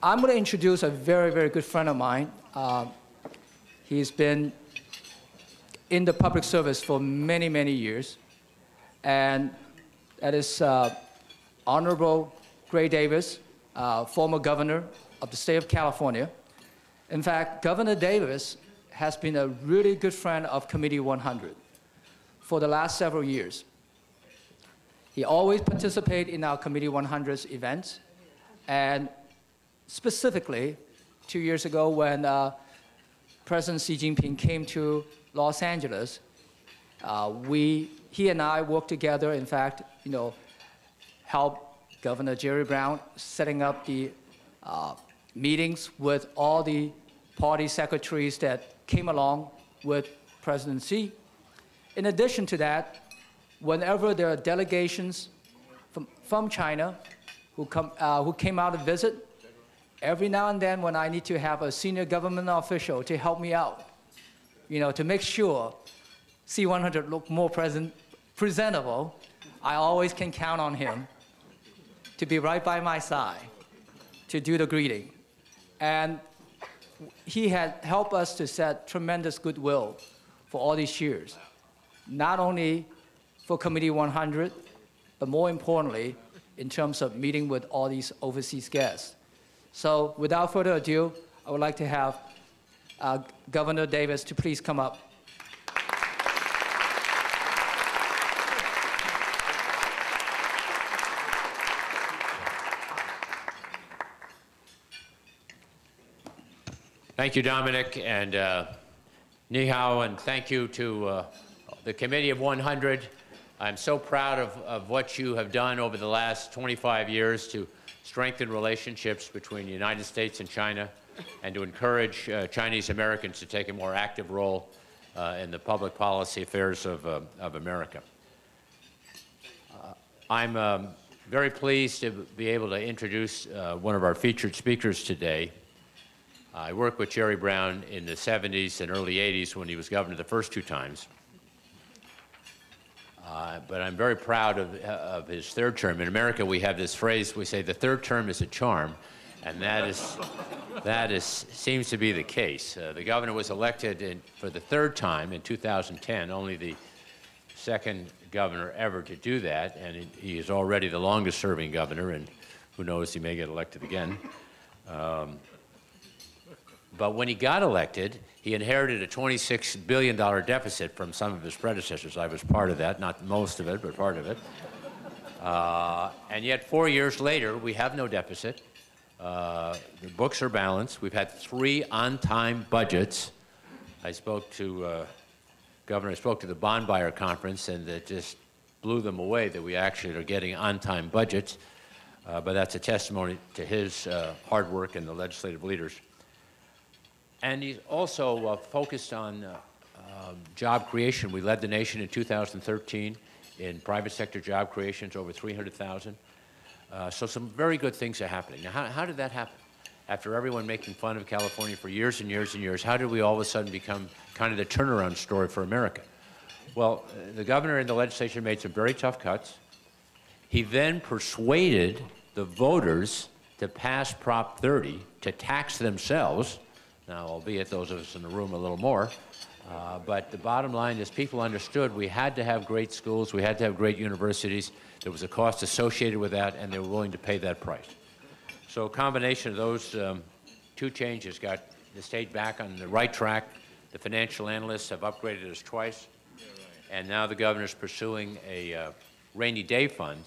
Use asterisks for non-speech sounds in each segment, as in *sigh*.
I'm going to introduce a very, very good friend of mine. Uh, he's been in the public service for many, many years. And that is uh, Honorable Gray Davis, uh, former governor of the state of California. In fact, Governor Davis has been a really good friend of Committee 100 for the last several years. He always participates in our Committee 100's events, and specifically, two years ago when uh, President Xi Jinping came to Los Angeles, uh, we, he and I worked together, in fact, you know, helped Governor Jerry Brown setting up the uh, meetings with all the party secretaries that came along with President Xi. In addition to that, whenever there are delegations from, from China who, come, uh, who came out to visit, every now and then when I need to have a senior government official to help me out, you know, to make sure C100 look more present, presentable, I always can count on him to be right by my side to do the greeting. And he had helped us to set tremendous goodwill for all these years, not only for Committee 100, but more importantly, in terms of meeting with all these overseas guests. So without further ado, I would like to have uh, Governor Davis to please come up. Thank you, Dominic, and uh, Ni hao, and thank you to uh, the Committee of 100 I'm so proud of, of what you have done over the last 25 years to strengthen relationships between the United States and China and to encourage uh, Chinese Americans to take a more active role uh, in the public policy affairs of, uh, of America. Uh, I'm um, very pleased to be able to introduce uh, one of our featured speakers today. I worked with Jerry Brown in the 70s and early 80s when he was governor the first two times. Uh, but I'm very proud of, of his third term. In America, we have this phrase, we say the third term is a charm, and that is, that is, seems to be the case. Uh, the governor was elected in, for the third time in 2010, only the second governor ever to do that, and he is already the longest serving governor, and who knows, he may get elected again. Um, but when he got elected, he inherited a $26 billion deficit from some of his predecessors. I was part of that, not most of it, but part of it. Uh, and yet, four years later, we have no deficit. Uh, the books are balanced. We've had three on time budgets. I spoke to uh, Governor, I spoke to the bond buyer conference, and it just blew them away that we actually are getting on time budgets. Uh, but that's a testimony to his uh, hard work and the legislative leaders. And he's also uh, focused on uh, um, job creation. We led the nation in 2013 in private sector job creations, over 300,000. Uh, so some very good things are happening. Now, how, how did that happen? After everyone making fun of California for years and years and years, how did we all of a sudden become kind of the turnaround story for America? Well, uh, the governor and the legislature made some very tough cuts. He then persuaded the voters to pass Prop 30 to tax themselves now, albeit those of us in the room a little more, uh, but the bottom line is people understood we had to have great schools, we had to have great universities. There was a cost associated with that, and they were willing to pay that price. So a combination of those um, two changes got the state back on the right track. The financial analysts have upgraded us twice, and now the governor is pursuing a uh, rainy day fund.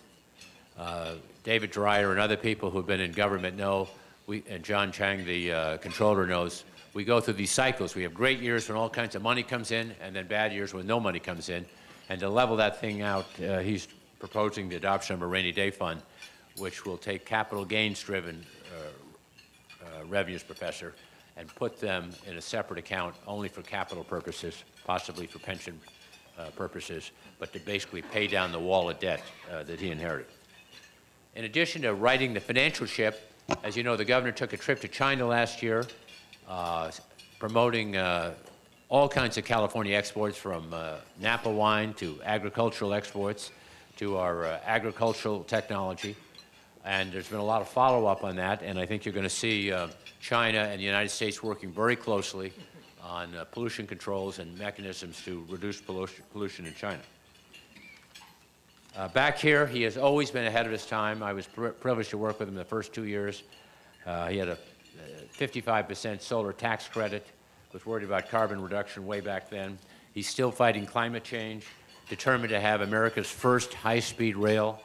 Uh, David Dreier and other people who've been in government know, we, and John Chiang, the uh, controller, knows we go through these cycles. We have great years when all kinds of money comes in, and then bad years when no money comes in. And to level that thing out, uh, he's proposing the adoption of a rainy day fund, which will take capital gains driven uh, uh, revenues, Professor, and put them in a separate account only for capital purposes, possibly for pension uh, purposes, but to basically pay down the wall of debt uh, that he inherited. In addition to righting the financial ship, as you know, the governor took a trip to China last year promoting uh, all kinds of California exports from uh, Napa wine to agricultural exports to our agricultural technology. And there's been a lot of follow-up on that, and I think you're going to see uh, China and the United States working very closely on uh, pollution controls and mechanisms to reduce pollution, in China. Uh, back here, he has always been ahead of his time. I was pri privileged to work with him the first two years. Uh, he had a 55% solar tax credit, was worried about carbon reduction way back then. He's still fighting climate change, determined to have America's first high-speed rail,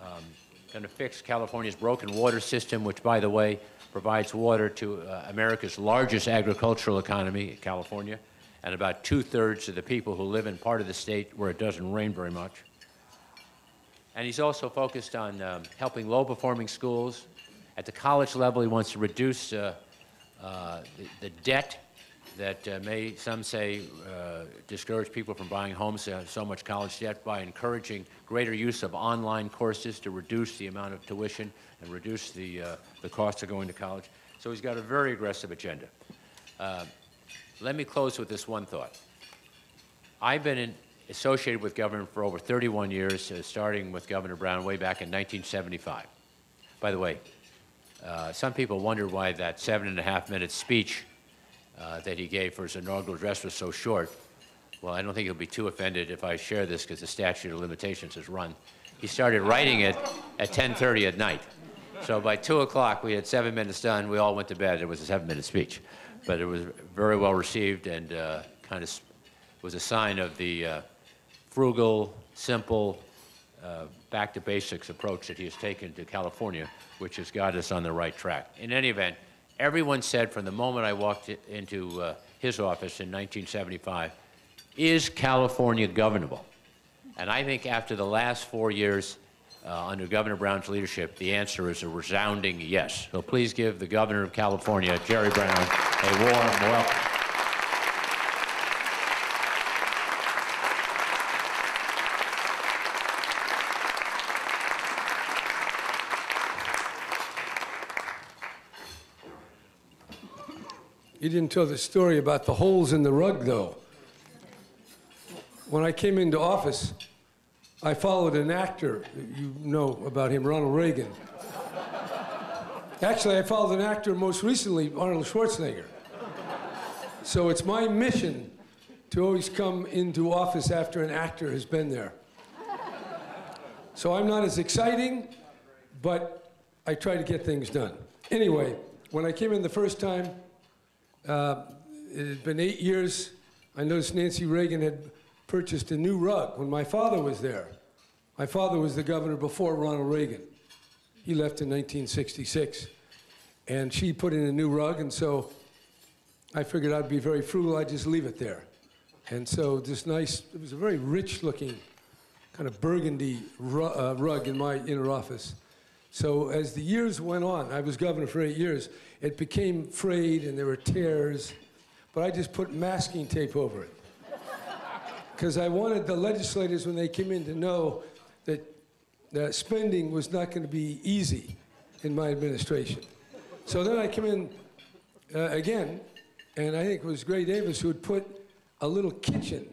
um, going to fix California's broken water system, which, by the way, provides water to uh, America's largest agricultural economy, California, and about two-thirds of the people who live in part of the state where it doesn't rain very much. And he's also focused on um, helping low-performing schools. At the college level, he wants to reduce uh, uh, the, the debt that uh, may, some say, uh, discourage people from buying homes have so much college debt by encouraging greater use of online courses to reduce the amount of tuition and reduce the, uh, the cost of going to college. So he's got a very aggressive agenda. Uh, let me close with this one thought. I've been in, associated with government for over 31 years, uh, starting with Governor Brown way back in 1975. By the way, uh, some people wonder why that seven and a half minute speech uh, that he gave for his inaugural address was so short. Well, I don't think he'll be too offended if I share this because the statute of limitations has run. He started writing it at 10:30 at night. So by 2 o'clock, we had seven minutes done. We all went to bed. It was a seven-minute speech. But it was very well received and uh, kind of was a sign of the uh, frugal, simple, uh, back to basics approach that he has taken to California, which has got us on the right track. In any event, everyone said from the moment I walked into uh, his office in 1975, is California governable? And I think after the last four years uh, under Governor Brown's leadership, the answer is a resounding yes. So please give the governor of California, Jerry Brown, a warm welcome. You didn't tell the story about the holes in the rug, though. When I came into office, I followed an actor. You know about him, Ronald Reagan. Actually, I followed an actor most recently, Arnold Schwarzenegger. So it's my mission to always come into office after an actor has been there. So I'm not as exciting, but I try to get things done. Anyway, when I came in the first time, uh, it had been eight years. I noticed Nancy Reagan had purchased a new rug when my father was there. My father was the governor before Ronald Reagan. He left in 1966. And she put in a new rug, and so I figured I'd be very frugal. I'd just leave it there. And so this nice, it was a very rich looking kind of burgundy uh, rug in my inner office. So as the years went on, I was governor for eight years, it became frayed and there were tears, but I just put masking tape over it. *laughs* Because I wanted the legislators, when they came in, to know that, that spending was not going to be easy in my administration. So then I come in uh, again, and I think it was Gray Davis who had put a little kitchen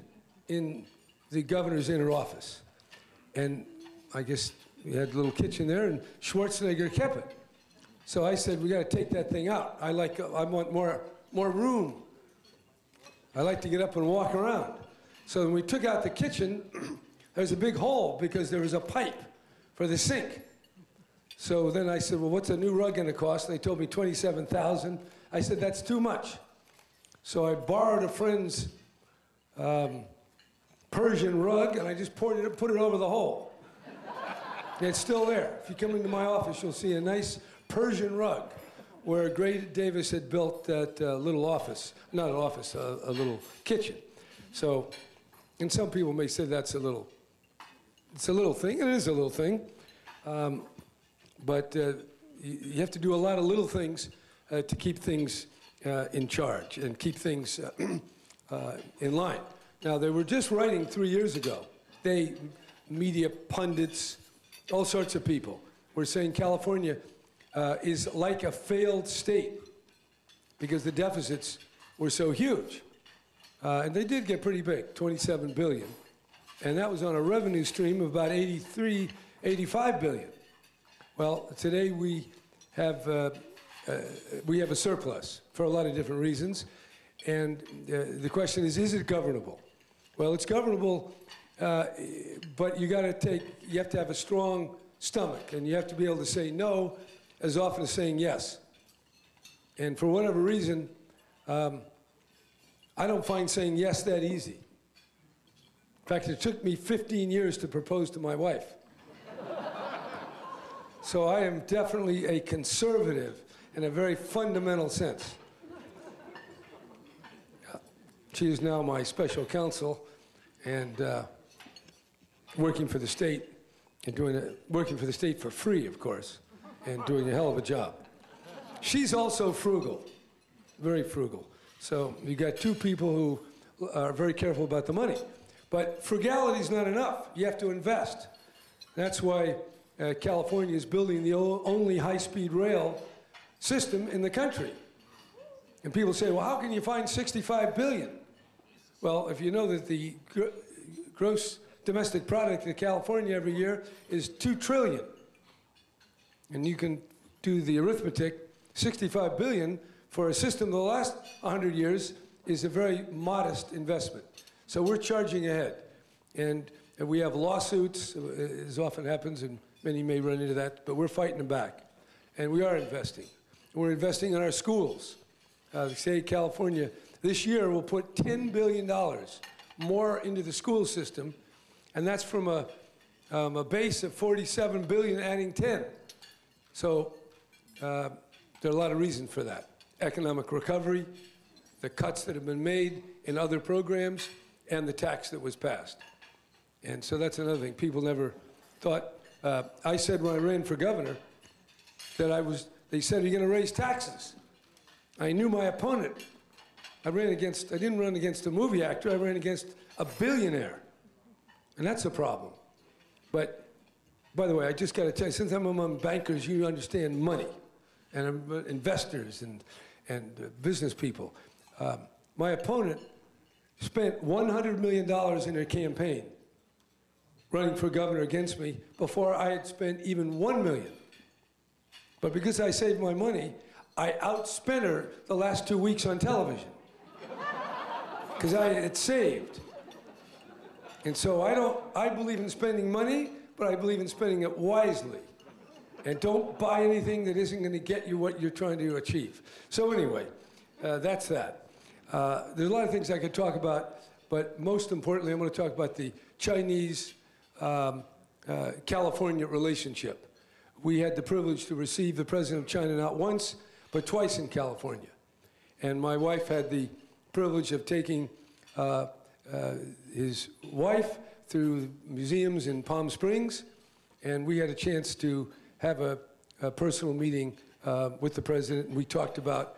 in the governor's inner office. And I guess we had a little kitchen there, and Schwarzenegger kept it. So I said, we got to take that thing out. I like, I want more, more room. I like to get up and walk around. So when we took out the kitchen, *clears throat* there was a big hole because there was a pipe for the sink. So then I said, well, what's a new rug going to cost? And they told me 27000 I said, that's too much. So I borrowed a friend's um, Persian rug, and I just poured it, put it over the hole. It's still there. If you come into my office, you'll see a nice Persian rug where Gray Davis had built that uh, little office, not an office, a, a little kitchen. So, and some people may say that's a little, it's a little thing. It is a little thing. Um, but uh, you, you, have to do a lot of little things uh, to keep things uh, in charge and keep things uh, *clears throat* in line. Now, they were just writing three years ago. They, media pundits, all sorts of people, were saying California uh, is like a failed state because the deficits were so huge. Uh, and they did get pretty big, 27 billion. And that was on a revenue stream of about 83, 85 billion. Well, today we have, uh, uh, we have a surplus for a lot of different reasons. And uh, the question is, is it governable? Well, it's governable, uh, but you got to take, you have to have a strong stomach, and you have to be able to say no as often as saying yes. And for whatever reason, um, I don't find saying yes that easy. In fact, it took me 15 years to propose to my wife. so I am definitely a conservative in a very fundamental sense. She is now my special counsel and uh, working for the state and doing a, working for the state for free, of course, and doing a hell of a job. She's also frugal, very frugal. So you've got two people who are very careful about the money. But frugality is not enough. You have to invest. That's why uh, California is building the only high-speed rail system in the country. And people say, well, how can you find 65 billion? Well, if you know that the gr- gross domestic product of California every year is 2 trillion, and you can do the arithmetic, 65 billion for a system the last 100 years is a very modest investment. So we're charging ahead. And, and we have lawsuits, uh, as often happens, and many may run into that, but we're fighting them back. And we are investing. We're investing in our schools. Uh, the state of California this year will put $10 billion more into the school system, and that's from a, um, a base of 47 billion adding 10. So uh, there are a lot of reasons for that. Economic recovery, the cuts that have been made in other programs, and the tax that was passed. And so that's another thing. People never thought. Uh, I said when I ran for governor that I was, they said, Are you going to raise taxes? I knew my opponent. I ran against, I didn't run against a movie actor, I ran against a billionaire. And that's a problem. But by the way, I just got to tell you, since I'm among bankers, you understand money and um, investors and, and uh, business people. Um, my opponent spent $100 million in her campaign running for governor against me before I had spent even 1 million. But because I saved my money, I outspent her the last two weeks on television. Because I had saved. And so I don't, I believe in spending money, but I believe in spending it wisely. And don't buy anything that isn't going to get you what you're trying to achieve. So, anyway, uh, that's that. Uh, there's a lot of things I could talk about, but most importantly, I'm going to talk about the Chinese um, uh, California relationship. We had the privilege to receive the president of China not once, but twice in California. And my wife had the privilege of taking uh, his wife through museums in Palm Springs, and we had a chance to have a, a personal meeting uh, with the president. We talked about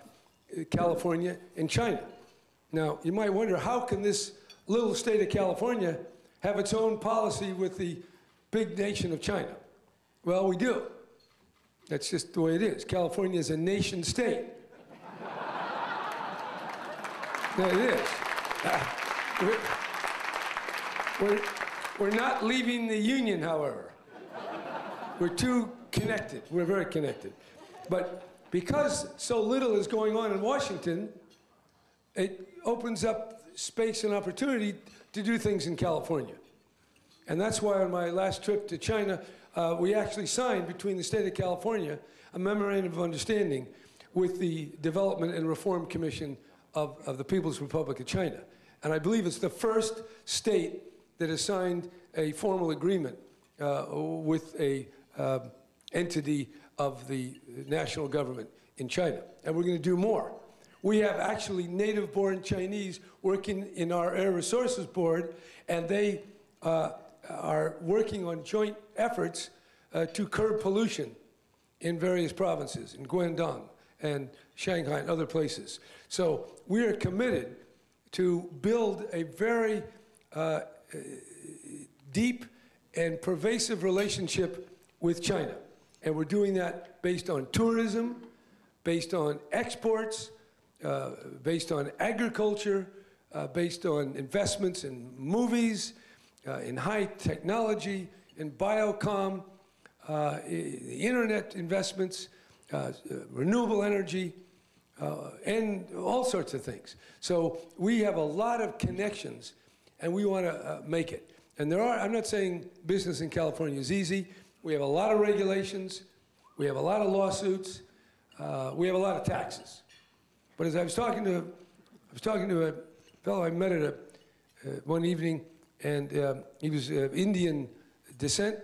uh, California and China. Now, you might wonder how can this little state of California have its own policy with the big nation of China? Well, we do. That's just the way it is. California is a nation state. *laughs* no, it is. *laughs* We're, we're, we're not leaving the Union, however. We're too connected. We're very connected. But because so little is going on in Washington, it opens up space and opportunity to do things in California. And that's why on my last trip to China, uh, we actually signed between the state of California a memorandum of understanding with the Development and Reform Commission of, of the People's Republic of China. And I believe it's the first state that has signed a formal agreement uh, with a uh, entity of the national government in China. And we're going to do more. We have actually native born Chinese working in our Air Resources Board, and they uh, are working on joint efforts uh, to curb pollution in various provinces, in Guangdong and Shanghai and other places. So we are committed to build a very uh, deep and pervasive relationship with China. And we're doing that based on tourism, based on exports, uh, based on agriculture, uh, based on investments in movies, uh, in high technology, in biocom, uh, the internet investments, uh, renewable energy, uh, and all sorts of things. So we have a lot of connections, and we want to uh, make it. And there are, I'm not saying business in California is easy. We have a lot of regulations, we have a lot of lawsuits, uh, we have a lot of taxes. But as I was talking to, I was talking to a fellow I met at a, uh, one evening, and um, he was of Indian descent,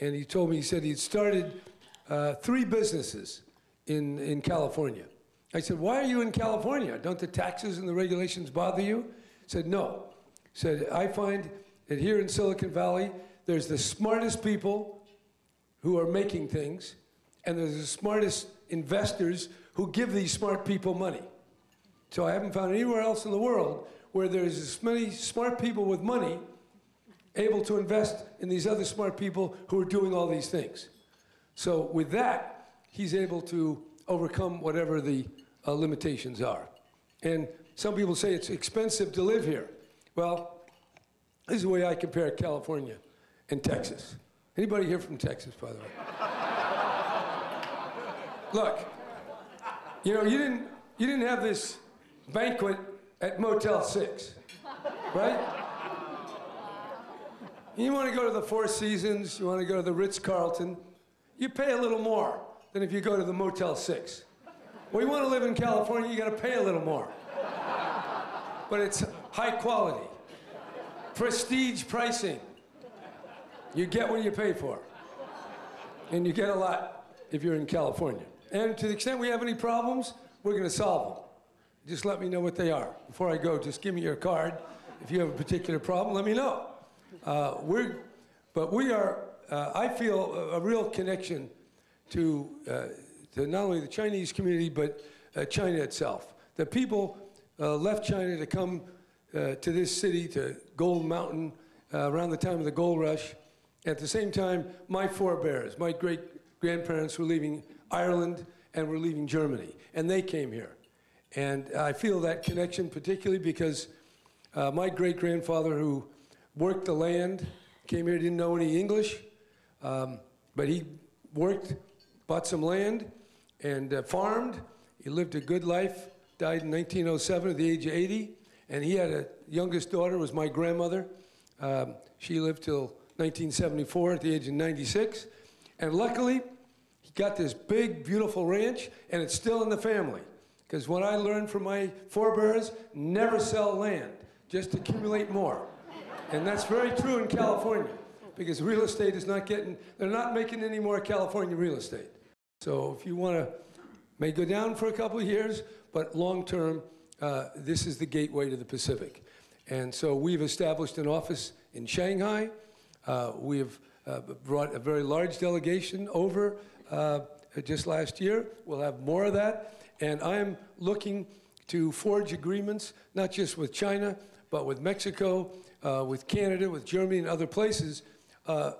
and he told me, he said he'd started uh, three businesses in, in California. I said, why are you in California? Don't the taxes and the regulations bother you? He said, no. He said, I find that here in Silicon Valley, there's the smartest people who are making things, and there's the smartest investors who give these smart people money. So I haven't found anywhere else in the world where there's as many smart people with money able to invest in these other smart people who are doing all these things. So with that, he's able to overcome whatever the uh, limitations are. And some people say it's expensive to live here. Well, this is the way I compare California and Texas. Anybody here from Texas, by the way? *laughs* Look, you know, you didn't, you didn't have this banquet at Motel 6, right? You want to go to the Four Seasons, you want to go to the Ritz Carlton, you pay a little more than if you go to the Motel 6. Well, you want to live in California, you got to pay a little more. But it's high quality, prestige pricing. You get what you pay for. And you get a lot if you're in California. And to the extent we have any problems, we're going to solve them. Just let me know what they are. Before I go, just give me your card. If you have a particular problem, let me know. Uh, we're, but we are, uh, I feel, a, real connection to, uh, to not only the Chinese community, but uh, China itself. The people uh, left China to come uh, to this city, to Gold Mountain, uh, around the time of the gold rush. At the same time, my forebears, my great grandparents were leaving Ireland and were leaving Germany, and they came here. And I feel that connection particularly because uh, my great grandfather, who worked the land, came here, didn't know any English, um, but he worked, bought some land, and uh, farmed. He lived a good life, died in 1907 at the age of 80, and he had a youngest daughter, was my grandmother. Um, she lived till 1974 at the age of 96. And luckily, he got this big, beautiful ranch, and it's still in the family. Because what I learned from my forebears, never sell land, just accumulate more. And that's very true in California, because real estate is not getting, they're not making any more California real estate. So if you want to, may go down for a couple of years, but long term, uh, this is the gateway to the Pacific. And so we've established an office in Shanghai. Uh, we have uh, brought a very large delegation over uh, just last year. We'll have more of that. And I'm looking to forge agreements, not just with China, but with Mexico, uh, with Canada, with Germany, and other places uh,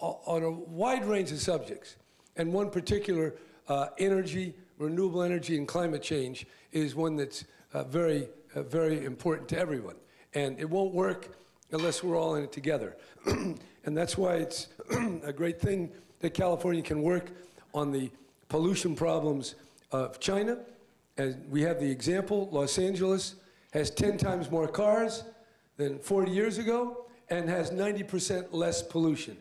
on a wide range of subjects. And one particular, uh, energy, renewable energy, and climate change is one that's uh, very, uh, very important to everyone. And it won't work unless we're all in it together. *clears throat* and that's why it's *clears throat* a great thing that California can work on the pollution problems of China. And we have the example Los Angeles has 10 times more cars than 40 years ago and has 90% less pollution.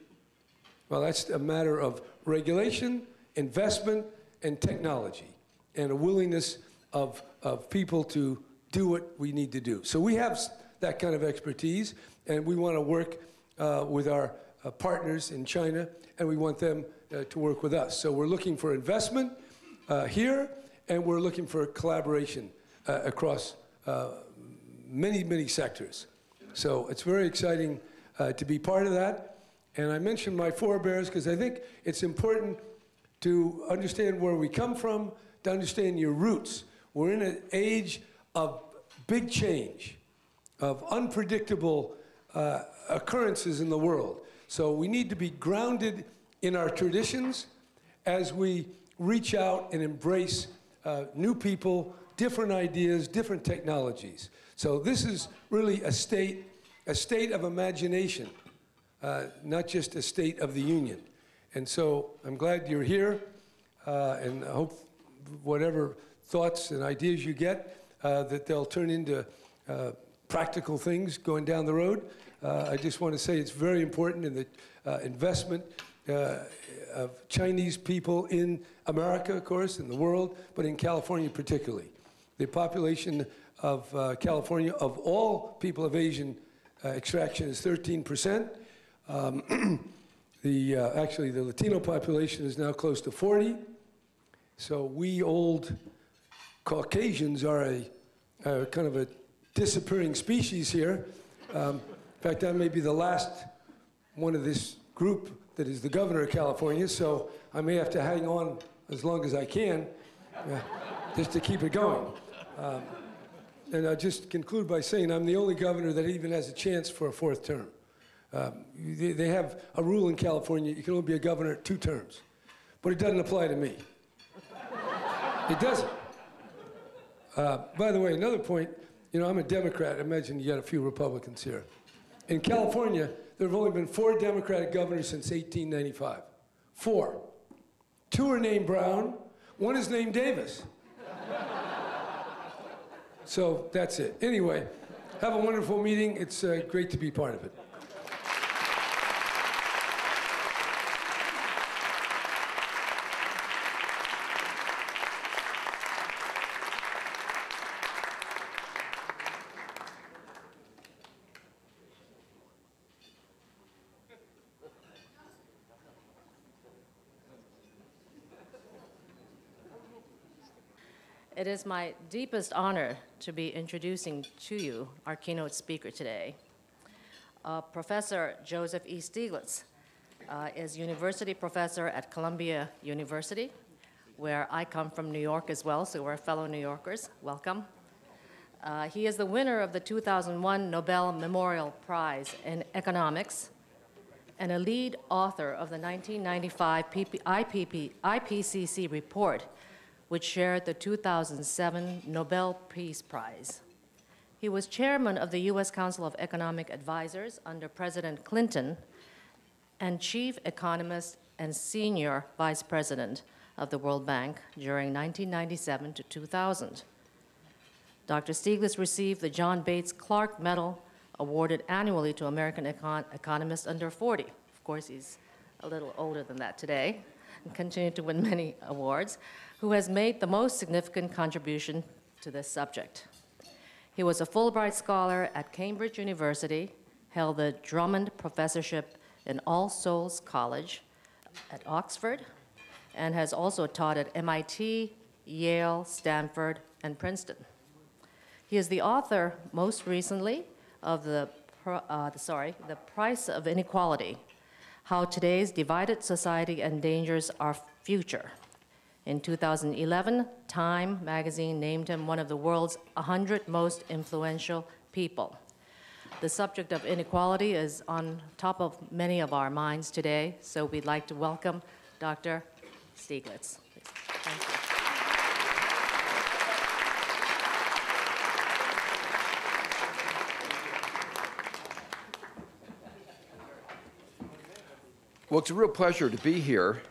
Well, that's a matter of regulation, investment, and technology, and a willingness of, of people to do what we need to do. So we have that kind of expertise, and we want to work uh, with our uh, partners in China, and we want them uh, to work with us. So we're looking for investment uh, here, and we're looking for collaboration uh, across uh, many, many sectors. So it's very exciting to be part of that. And I mentioned my forebears because I think it's important to understand where we come from, to understand your roots. We're in an age of big change, of unpredictable uh, occurrences in the world. So we need to be grounded in our traditions as we reach out and embrace uh, new people, different ideas, different technologies. So this is really a state, a state of imagination, uh, not just a state of the union. And so I'm glad you're here, uh, and I hope whatever thoughts and ideas you get, uh, that they'll turn into uh, practical things going down the road. Uh, I just want to say it's very important in the uh, investment of Chinese people in America, of course, in the world, but in California particularly. The population of California, of all people of Asian extraction, is 13 percent. Um, *clears throat* the uh, actually the Latino population is now close to 40. So we old Caucasians are a, a kind of a disappearing species here. Um, in fact, I may be the last one of this group that is the governor of California, so I may have to hang on as long as I can uh, just to keep it going. Um, and I'll just conclude by saying I'm the only governor that even has a chance for a fourth term. Um, they, they have a rule in California you can only be a governor two terms, but it doesn't apply to me. *laughs* It doesn't. Uh, by the way, another point, you know, I'm a Democrat. I imagine you got a few Republicans here. In California, there have only been four Democratic governors since 1895. Four. Two are named Brown, one is named Davis. *laughs* so that's it. Anyway, have a wonderful meeting. It's uh, great to be part of it. It is my deepest honor to be introducing to you our keynote speaker today. Uh, professor Joseph E. Stiglitz uh, is university professor at Columbia University, where I come from New York as well, so we're fellow New Yorkers. Welcome. Uh, he is the winner of the 2001 Nobel Memorial Prize in Economics and a lead author of the 1995 PP, IPP, IPCC report which shared the 2007 Nobel Peace Prize. He was chairman of the U.S. Council of Economic Advisors under President Clinton and chief economist and senior vice president of the World Bank during 1997 to 2000. Dr. Stiglitz received the John Bates Clark Medal awarded annually to American econ- economists under 40. Of course, he's a little older than that today and continued to win many awards who has made the most significant contribution to this subject. He was a Fulbright Scholar at Cambridge University, held the Drummond Professorship in All Souls College at Oxford, and has also taught at MIT, Yale, Stanford, and Princeton. He is the author, most recently, of the, uh, sorry, the Price of Inequality, How Today's Divided Society Endangers Our Future. In 2011, Time magazine named him one of the world's 100 most influential people. The subject of inequality is on top of many of our minds today, so we'd like to welcome Dr. You. Well, it's a real pleasure to be here.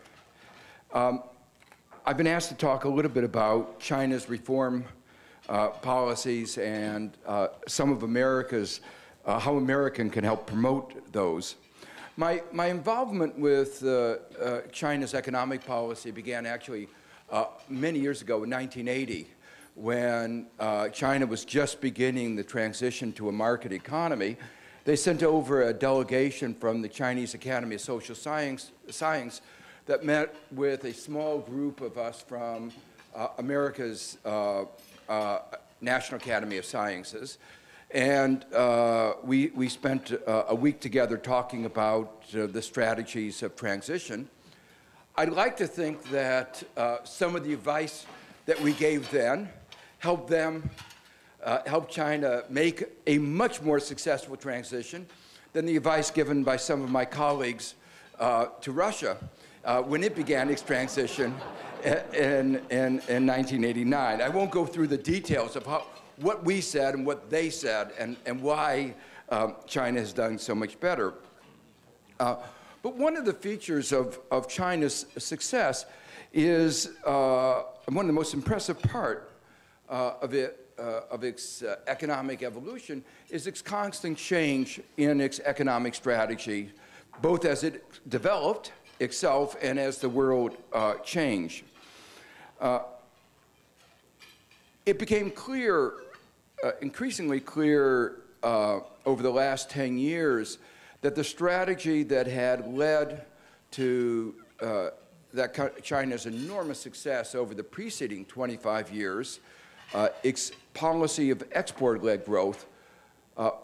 Um, I've been asked to talk a little bit about China's reform uh, policies and uh, some of America's, uh, how American can help promote those. My, my involvement with uh, uh, China's economic policy began actually uh, many years ago in 1980 when China was just beginning the transition to a market economy. They sent over a delegation from the Chinese Academy of Social Science, Science that met with a small group of us from uh, America's uh, uh, National Academy of Sciences. And uh, we, we spent uh, a week together talking about uh, the strategies of transition. I'd like to think that some of the advice that we gave then helped them, help China make a much more successful transition than the advice given by some of my colleagues to Russia uh, when it began its transition in, in, in 1989. I won't go through the details of how, what we said and what they said and, and why um, China has done so much better. Uh, but one of the features of, of China's success is uh, one of the most impressive part uh, of it, uh, of its uh, economic evolution is its constant change in its economic strategy, both as it developed itself and as the world uh, changed. Uh, it became clear, uh, increasingly clear uh, over the last 10 years that the strategy that had led to uh, that China's enormous success over the preceding 25 years, uh, its policy of export-led growth,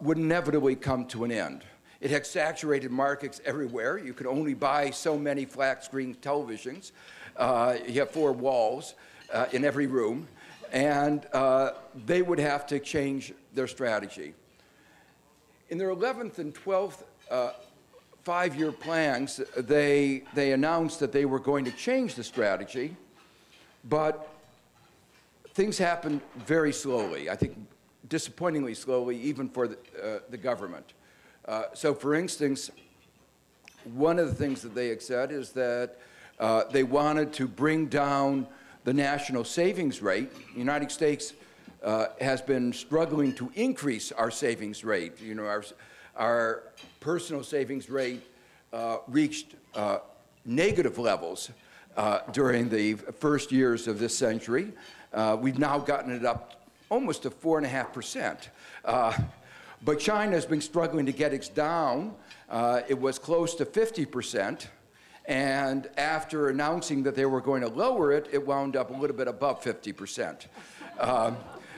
would inevitably come to an end. It had saturated markets everywhere. You could only buy so many flat-screen televisions. Uh, you have four walls uh, in every room, and uh, they would have to change their strategy. In their 11th and 12th uh, five-year plans, they, they announced that they were going to change the strategy, but things happened very slowly. I think disappointingly slowly, even for the, uh, the government. Uh, so, for instance, one of the things that they had said is that uh, they wanted to bring down the national savings rate. The United States uh, has been struggling to increase our savings rate. You know, our, our personal savings rate uh, reached uh, negative levels during the first years of this century. We've now gotten it up almost to 4.5%. Uh, but China has been struggling to get it down. Uh, it was close to 50%. And after announcing that they were going to lower it, it wound up a little bit above 50%. *laughs* Um,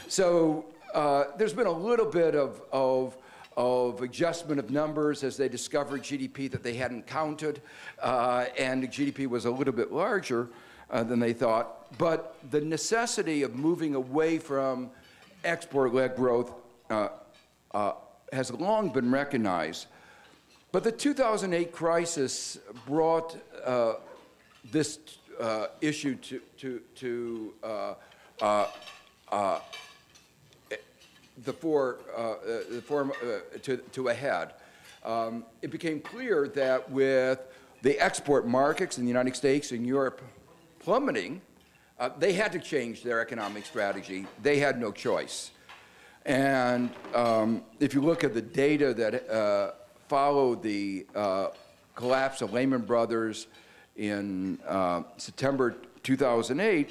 so uh, there's been a little bit of, of, of, adjustment of numbers as they discovered GDP that they hadn't counted, uh, and GDP was a little bit larger uh, than they thought. But the necessity of moving away from export-led growth uh, has long been recognized. But the 2008 crisis brought uh, this uh, issue to, to, to uh, uh, the four, the to, to a head. Um, it became clear that with the export markets in the United States and Europe plummeting, they had to change their economic strategy. They had no choice. And um, if you look at the data that uh, followed the uh, collapse of Lehman Brothers in uh, September 2008,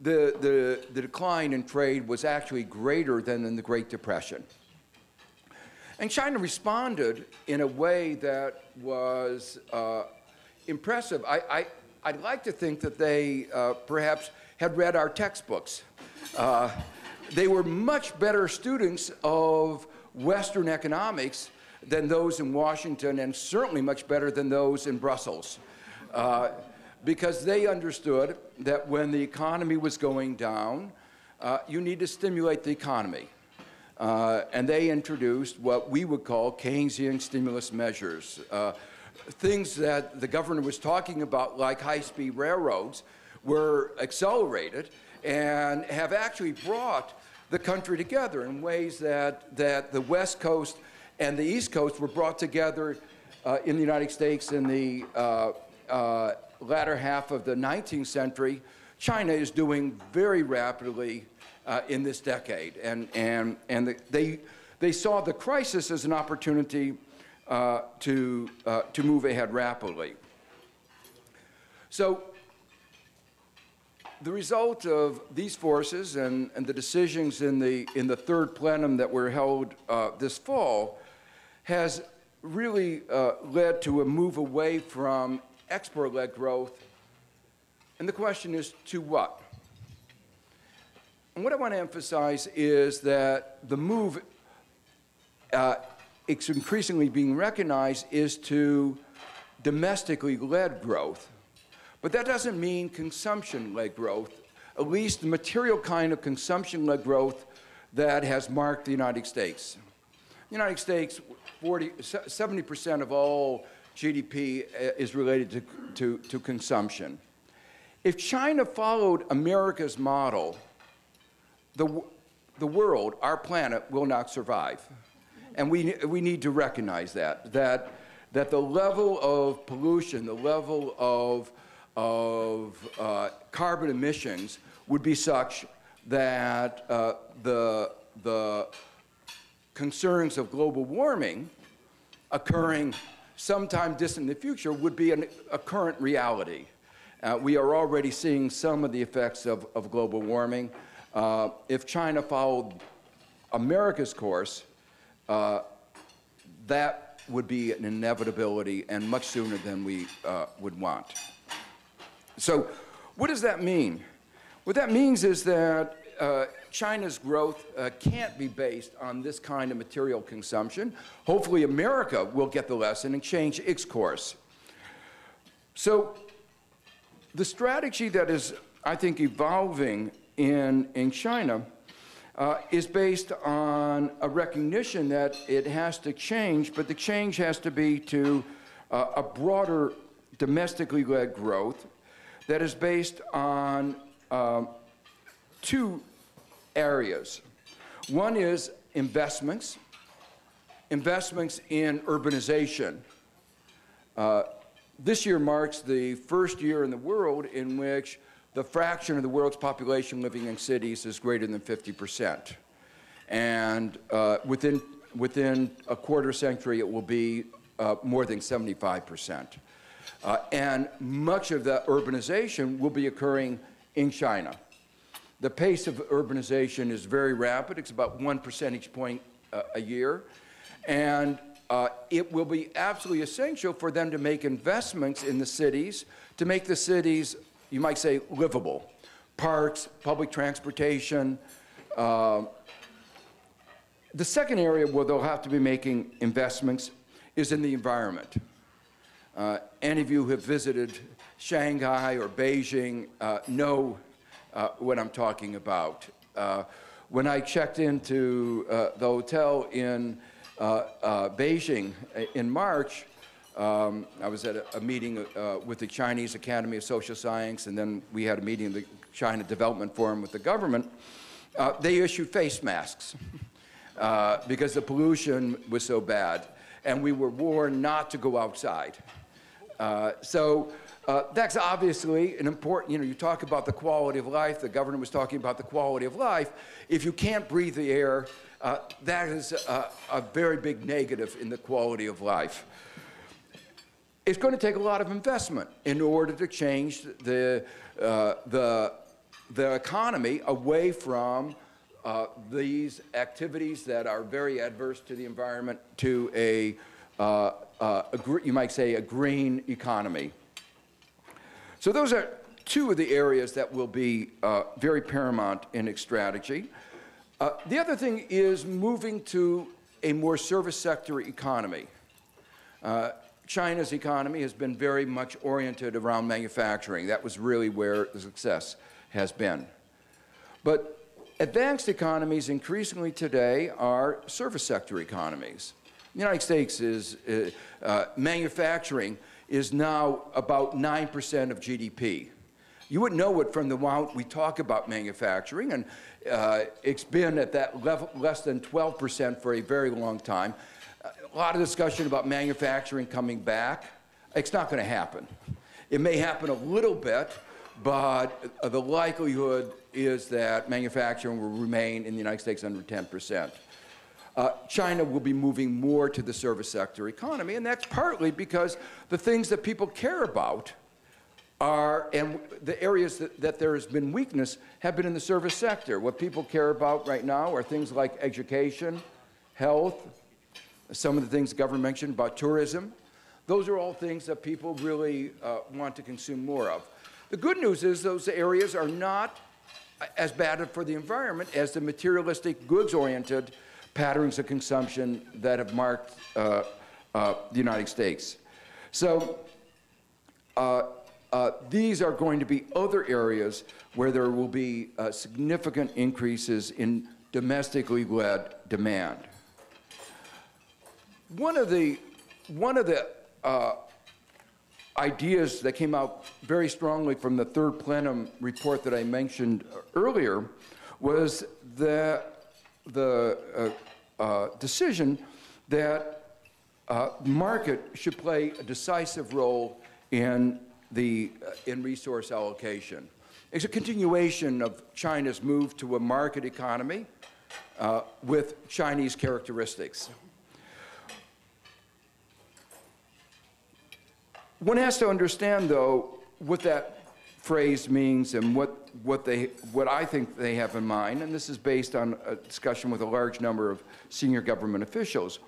the, the, the decline in trade was actually greater than in the Great Depression. And China responded in a way that was uh, impressive. I, I, I'd like to think that they uh, perhaps had read our textbooks. Uh, they were much better students of Western economics than those in Washington, and certainly much better than those in Brussels. Uh, because they understood that when the economy was going down, uh, you need to stimulate the economy. Uh, and they introduced what we would call Keynesian stimulus measures. Uh, things that the governor was talking about, like high speed railroads, were accelerated and have actually brought the country together in ways that, that the West Coast and the East Coast were brought together uh, in the United States in the uh, uh, latter half of the 19th century. China is doing very rapidly uh, in this decade, and, and, and the, they, they saw the crisis as an opportunity uh, to, uh, to move ahead rapidly. So the result of these forces and, and the decisions in the, in the third plenum that were held uh, this fall has really uh, led to a move away from export-led growth. And the question is, to what? And what I want to emphasize is that the move, uh, it's increasingly being recognized, is to domestically led growth but that doesn't mean consumption-led growth, at least the material kind of consumption-led growth that has marked the United States. The United States, 40, 70% of all GDP uh, is related to, to, to consumption. If China followed America's model, the, the world, our planet, will not survive. And we, we need to recognize that, that, that the level of pollution, the level of, of uh, carbon emissions would be such that uh, the, the concerns of global warming occurring sometime distant in the future would be an, a current reality. Uh, we are already seeing some of the effects of, of global warming. Uh, if China followed America's course, uh, that would be an inevitability and much sooner than we uh, would want. So, what does that mean? What that means is that uh, China's growth uh, can't be based on this kind of material consumption. Hopefully, America will get the lesson and change its course. So, the strategy that is, I think, evolving in, in China uh, is based on a recognition that it has to change, but the change has to be to uh, a broader domestically led growth that is based on um, two areas. One is investments, investments in urbanization. Uh, this year marks the first year in the world in which the fraction of the world's population living in cities is greater than 50%. And uh, within, within a quarter century, it will be uh, more than 75%. Uh, and much of the urbanization will be occurring in China. The pace of urbanization is very rapid. It's about one percentage point uh, a year. And uh, it will be absolutely essential for them to make investments in the cities to make the cities, you might say, livable. Parks, public transportation. Uh, the second area where they'll have to be making investments is in the environment. Uh, any of you who have visited Shanghai or Beijing uh, know uh, what I'm talking about. Uh, when I checked into uh, the hotel in Beijing in March, um, I was at a, a meeting with the Chinese Academy of Social Science, and then we had a meeting in the China Development Forum with the government. they issued face masks because the pollution was so bad, and we were warned not to go outside. So uh, that's obviously an important, you know, you talk about the quality of life, the governor was talking about the quality of life. If you can't breathe the air, uh, that is a, a, very big negative in the quality of life. It's going to take a lot of investment in order to change the, uh, the, the economy away from uh, these activities that are very adverse to the environment to a, uh, uh, you might say, a green economy. So those are two of the areas that will be uh, very paramount in its strategy. Uh, the other thing is moving to a more service sector economy. Uh, China's economy has been very much oriented around manufacturing. That was really where the success has been. But advanced economies increasingly today are service sector economies. The United States is uh, uh, manufacturing is now about 9% of GDP. You wouldn't know it from the amount we talk about manufacturing, and uh, it's been at that level, less than 12% for a very long time. A lot of discussion about manufacturing coming back. It's not going to happen. It may happen a little bit, but the likelihood is that manufacturing will remain in the United States under 10% uh, China will be moving more to the service sector economy, and that's partly because the things that people care about are, and the areas that, that there has been weakness have been in the service sector. What people care about right now are things like education, health, some of the things the government mentioned about tourism. Those are all things that people really uh, want to consume more of. The good news is those areas are not as bad for the environment as the materialistic, goods oriented patterns of consumption that have marked uh, uh, the United States. So uh, uh these are going to be other areas where there will be uh, significant increases in domestically led demand. One of the, one of the ideas that came out very strongly from the third plenum report that I mentioned earlier was that the uh, uh, decision that uh, market should play a decisive role in, the, uh, in resource allocation. It's a continuation of China's move to a market economy uh, with Chinese characteristics. One has to understand, though, what that phrase means and what, what, they, what I think they have in mind, and this is based on a discussion with a large number of senior government officials.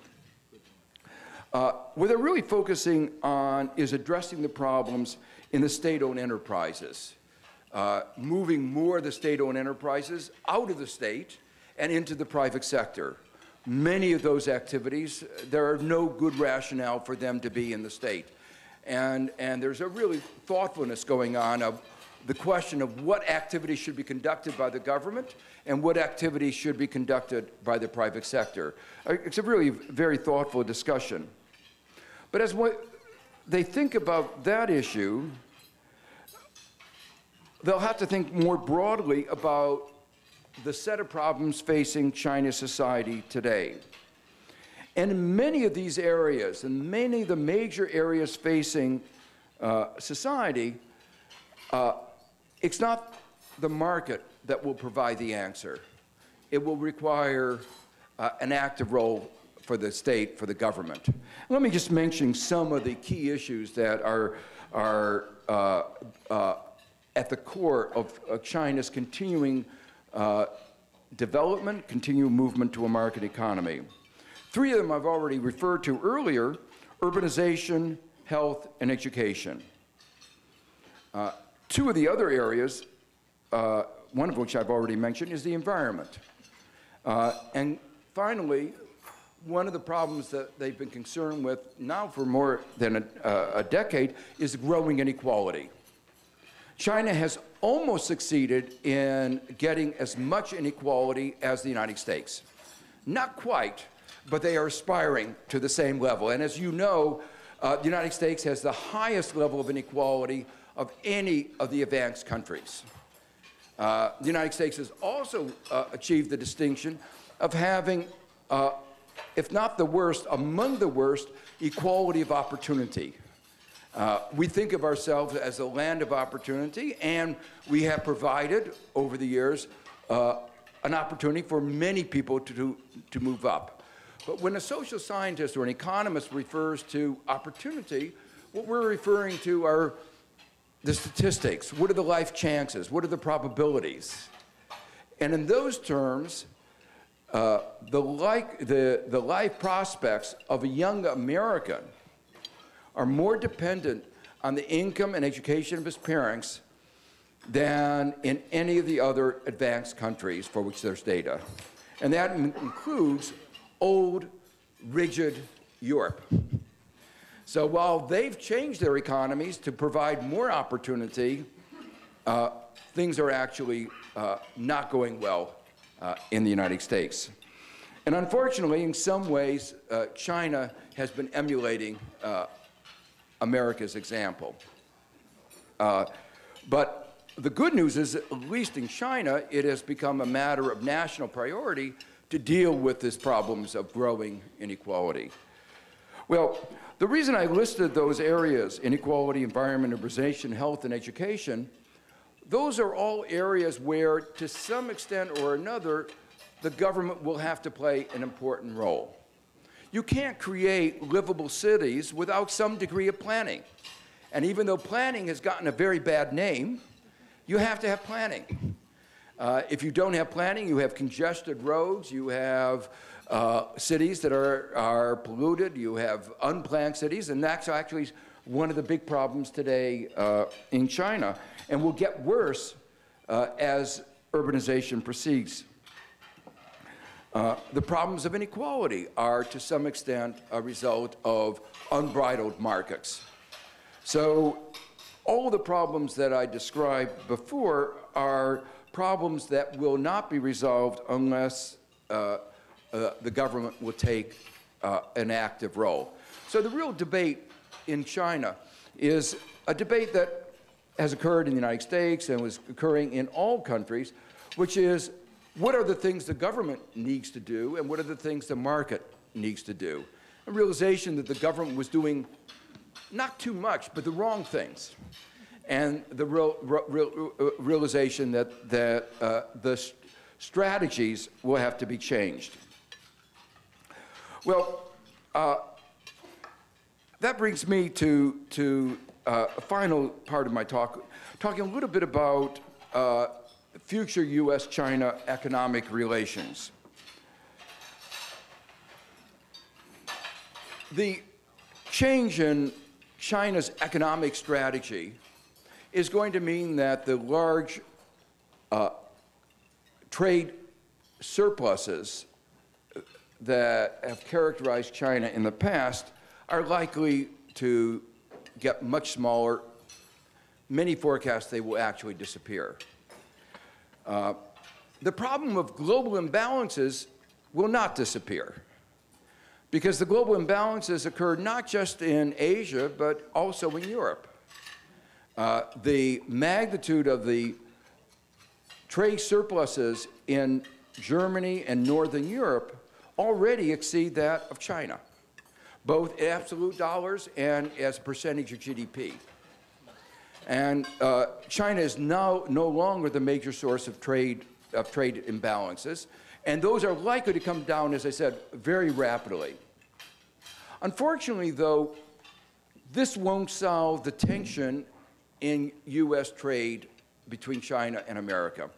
Uh, what they're really focusing on is addressing the problems in the state-owned enterprises, uh, moving more of the state-owned enterprises out of the state and into the private sector. Many of those activities, there are no good rationale for them to be in the state. And, and there's a really thoughtfulness going on of the question of what activity should be conducted by the government and what activity should be conducted by the private sector. Uh, It's a really very thoughtful discussion. But as what they think about that issue, they'll have to think more broadly about the set of problems facing China's society today. And in many of these areas, in many of the major areas facing uh, society, uh, it's not the market that will provide the answer. It will require uh, an active role for the state, for the government. Let me just mention some of the key issues that are, are uh, uh, at the core of, of China's continuing uh, development, continuing movement to a market economy. Three of them I've already referred to earlier, urbanization, health, and education. Uh, two of the other areas, uh, one of which I've already mentioned, is the environment. Uh, and finally, one of the problems that they've been concerned with now for more than a, uh, a decade is growing inequality. China has almost succeeded in getting as much inequality as the United States. Not quite, but they are aspiring to the same level. And as you know, uh, the United States has the highest level of inequality of any of the advanced countries. Uh, the United States has also uh, achieved the distinction of having, uh, if not the worst, among the worst, equality of opportunity. Uh, we think of ourselves as a land of opportunity, and we have provided over the years uh, an opportunity for many people to, to, to move up. But when a social scientist or an economist refers to opportunity, what we're referring to are the statistics. What are the life chances? What are the probabilities? And in those terms, uh, the, like, the, the life prospects of a young American are more dependent on the income and education of his parents than in any of the other advanced countries for which there's data. And that includes old, rigid Europe. So while they've changed their economies to provide more opportunity, uh, things are actually uh, not going well uh, in the United States. And unfortunately, in some ways, uh, China has been emulating uh, America's example. Uh, but the good news is, at least in China, it has become a matter of national priority to deal with these problems of growing inequality. Well, the reason I listed those areas, inequality, environment, urbanization, health, and education, those are all areas where, to some extent or another, the government will have to play an important role. You can't create livable cities without some degree of planning. And even though planning has gotten a very bad name, you have to have planning. Uh, if you don't have planning, you have congested roads, you have uh, cities that are, are polluted, you have unplanned cities, and that's actually one of the big problems today uh, in China, and will get worse uh, as urbanization proceeds. Uh, the problems of inequality are, to some extent, a result of unbridled markets. So, all the problems that I described before are problems that will not be resolved unless uh, uh, the government will take uh, an active role. So, the real debate in China is a debate that has occurred in the United States and was occurring in all countries, which is what are the things the government needs to do and what are the things the market needs to do? a realization that the government was doing not too much, but the wrong things. And the real, real, real, realization that, that uh, the strategies will have to be changed. Well, uh, that brings me to, to uh, a final part of my talk, talking a little bit about uh, future U.S. China economic relations. The change in China's economic strategy is going to mean that the large uh, trade surpluses that have characterized China in the past are likely to get much smaller. Many forecast they will actually disappear. Uh, the problem of global imbalances will not disappear because the global imbalances occur not just in Asia, but also in Europe. Uh, the magnitude of the trade surpluses in Germany and Northern Europe already exceed that of China, both in absolute dollars and as a percentage of GDP. And uh, China is now no longer the major source of trade, of trade imbalances, and those are likely to come down, as I said, very rapidly. Unfortunately, though, this won't solve the tension in U.S. trade between China and America.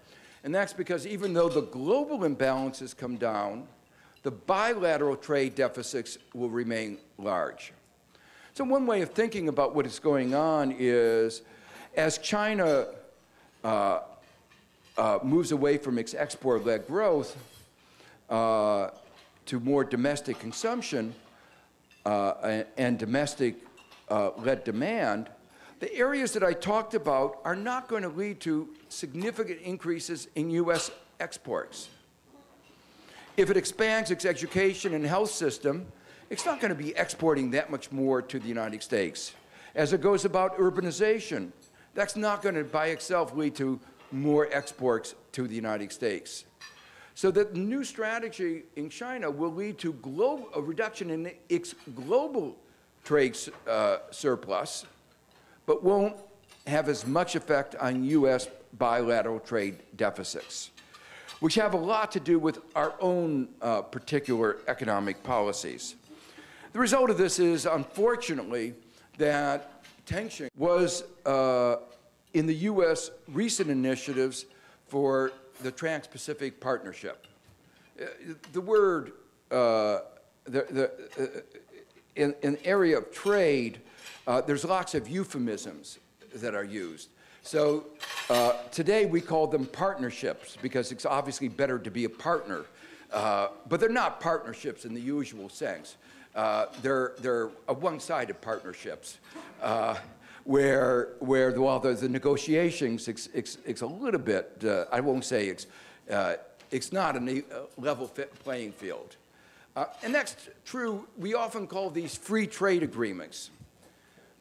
And that's because even though the global imbalances come down, the bilateral trade deficits will remain large. So, one way of thinking about what is going on is as China uh, uh, moves away from its export led growth uh, to more domestic consumption uh, and, and domestic uh, demand, the areas that I talked about are not going to lead to significant increases in U.S. exports. If it expands its education and health system, it's not going to be exporting that much more to the United States. As it goes about urbanization, that's not going to by itself lead to more exports to the United States. So that new strategy in China will lead to a reduction in its global trade uh, surplus, but won't have as much effect on U.S. bilateral trade deficits, which have a lot to do with our own uh, particular economic policies. The result of this is, unfortunately, that tension was uh, in the U.S. recent initiatives for the Trans-Pacific Partnership. Uh, the word, uh, the, the, uh, in, in area of trade, uh, there's lots of euphemisms that are used. So uh, today we call them partnerships because it's obviously better to be a partner. Uh, but they're not partnerships in the usual sense. Uh, they're they're one-sided partnerships uh, where, where while the, the negotiations, it's, it's, it's a little bit, uh, I won't say it's, it's not a level playing field. Uh, and that's true. We often call these free trade agreements,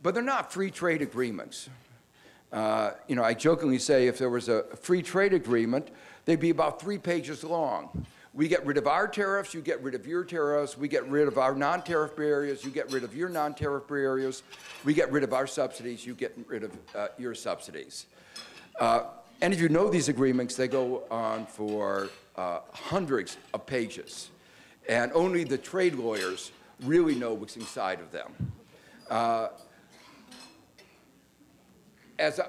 but they're not free trade agreements. Uh, you know, I jokingly say if there was a free trade agreement, they'd be about three pages long. We get rid of our tariffs, you get rid of your tariffs, we get rid of our non tariff barriers, you get rid of your non tariff barriers, we get rid of our subsidies, you get rid of uh, your subsidies. Uh, and if you know these agreements, they go on for uh, hundreds of pages and only the trade lawyers really know what's inside of them. As uh,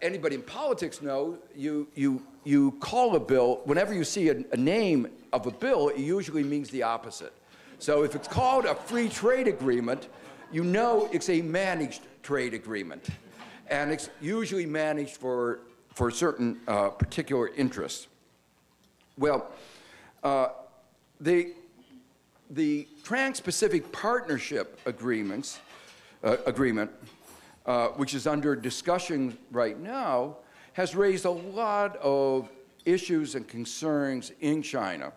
anybody in politics knows, you, you, you call a bill, whenever you see a, a name of a bill, it usually means the opposite. So if it's called a free trade agreement, you know it's a managed trade agreement. And it's usually managed for, for certain uh, particular interests. Well, uh, the, the Trans-Pacific Partnership Agreements, uh, Agreement, uh, which is under discussion right now, has raised a lot of issues and concerns in China.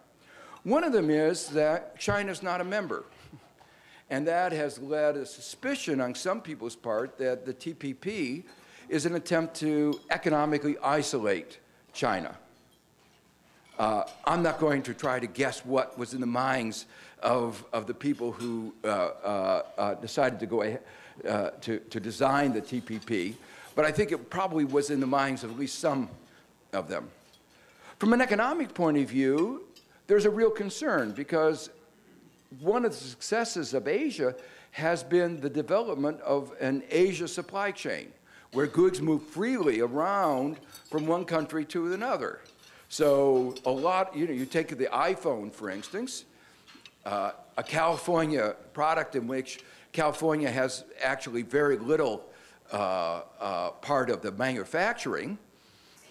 One of them is that China is not a member. And that has led a suspicion on some people's part that the TPP is an attempt to economically isolate China. Uh, I'm not going to try to guess what was in the minds of, of the people who uh, uh, uh, decided to go ahead, uh, to, to design the TPP, but I think it probably was in the minds of at least some of them. From an economic point of view, there's a real concern because one of the successes of Asia has been the development of an Asia supply chain where goods move freely around from one country to another. So a lot, you know, you take the iPhone, for instance, uh, a California product in which California has actually very little uh, uh, part of the manufacturing,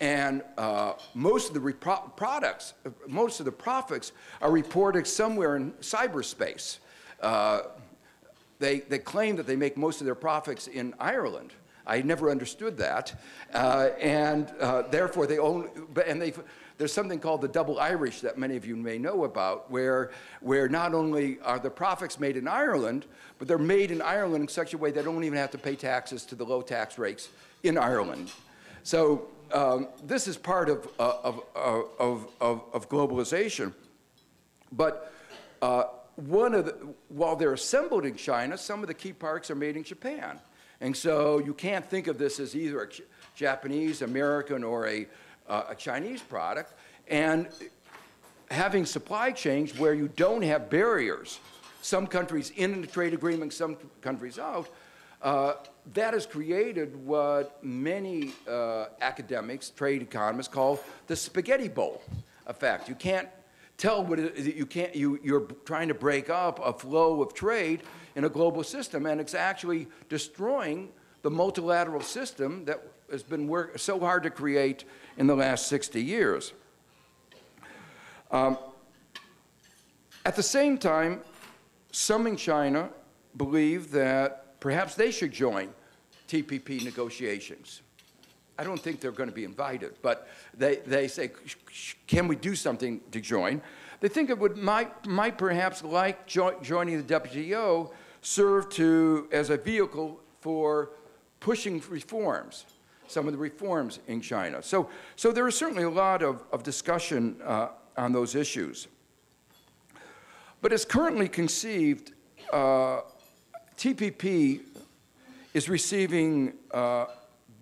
and uh, most of the products, most of the profits are reported somewhere in cyberspace. Uh, they, they claim that they make most of their profits in Ireland. I never understood that, uh, and uh, therefore they only, and they, there's something called the double Irish that many of you may know about, where, where not only are the profits made in Ireland, but they're made in Ireland in such a way they don't even have to pay taxes to the low tax rates in Ireland. So um, this is part of, uh, of, uh, of, of, of, globalization. But uh, one of the, while they're assembled in China, some of the key parts are made in Japan. And so you can't think of this as either a Japanese, American, or a uh, a Chinese product, and having supply chains where you don't have barriers, some countries in a trade agreement, some countries out, uh, that has created what many uh, academics, trade economists call the spaghetti bowl effect. You can't tell what it, you can't, you, you're trying to break up a flow of trade in a global system, and it's actually destroying the multilateral system that has been work, so hard to create in the last 60 years. Um, at the same time, some in China believe that perhaps they should join TPP negotiations. I don't think they're going to be invited, but they, they say, can we do something to join? They think it would might, might perhaps, like jo joining the WTO, serve to as a vehicle for pushing reforms some of the reforms in China. So, so there is certainly a lot of, of discussion uh, on those issues. But as currently conceived, uh, TPP is receiving uh,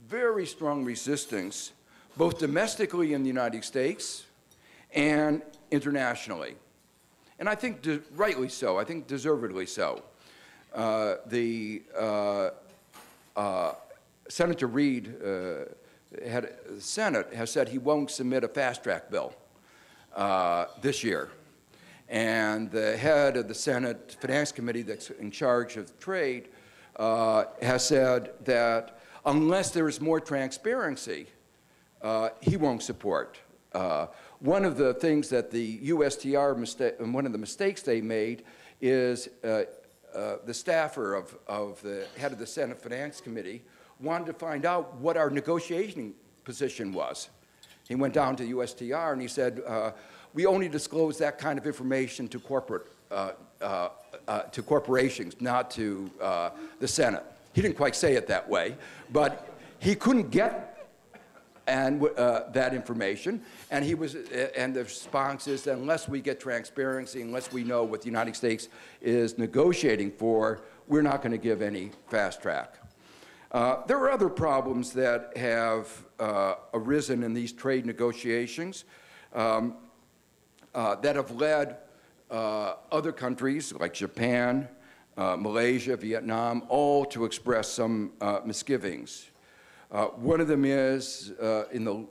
very strong resistance, both domestically in the United States and internationally. And I think rightly so, I think deservedly so. Uh, the uh, Senator Reid, uh, had, the Senate has said he won't submit a fast track bill uh, this year. And the head of the Senate Finance Committee that's in charge of trade uh, has said that unless there is more transparency, uh, he won't support. One of the things that the USTR, mistake, one of the mistakes they made is uh, the staffer of, of the head of the Senate Finance Committee wanted to find out what our negotiating position was. He went down to USTR and he said, uh, we only disclose that kind of information to corporate, uh, uh, uh to corporations, not to the Senate. He didn't quite say it that way, but he couldn't get and uh, that information. And he was, and the response is that unless we get transparency, unless we know what the United States is negotiating for, we're not going to give any fast track. Uh, there are other problems that have uh, arisen in these trade negotiations um, uh, that have led uh, other countries like Japan, uh, Malaysia, Vietnam, all to express some misgivings. One of them is in the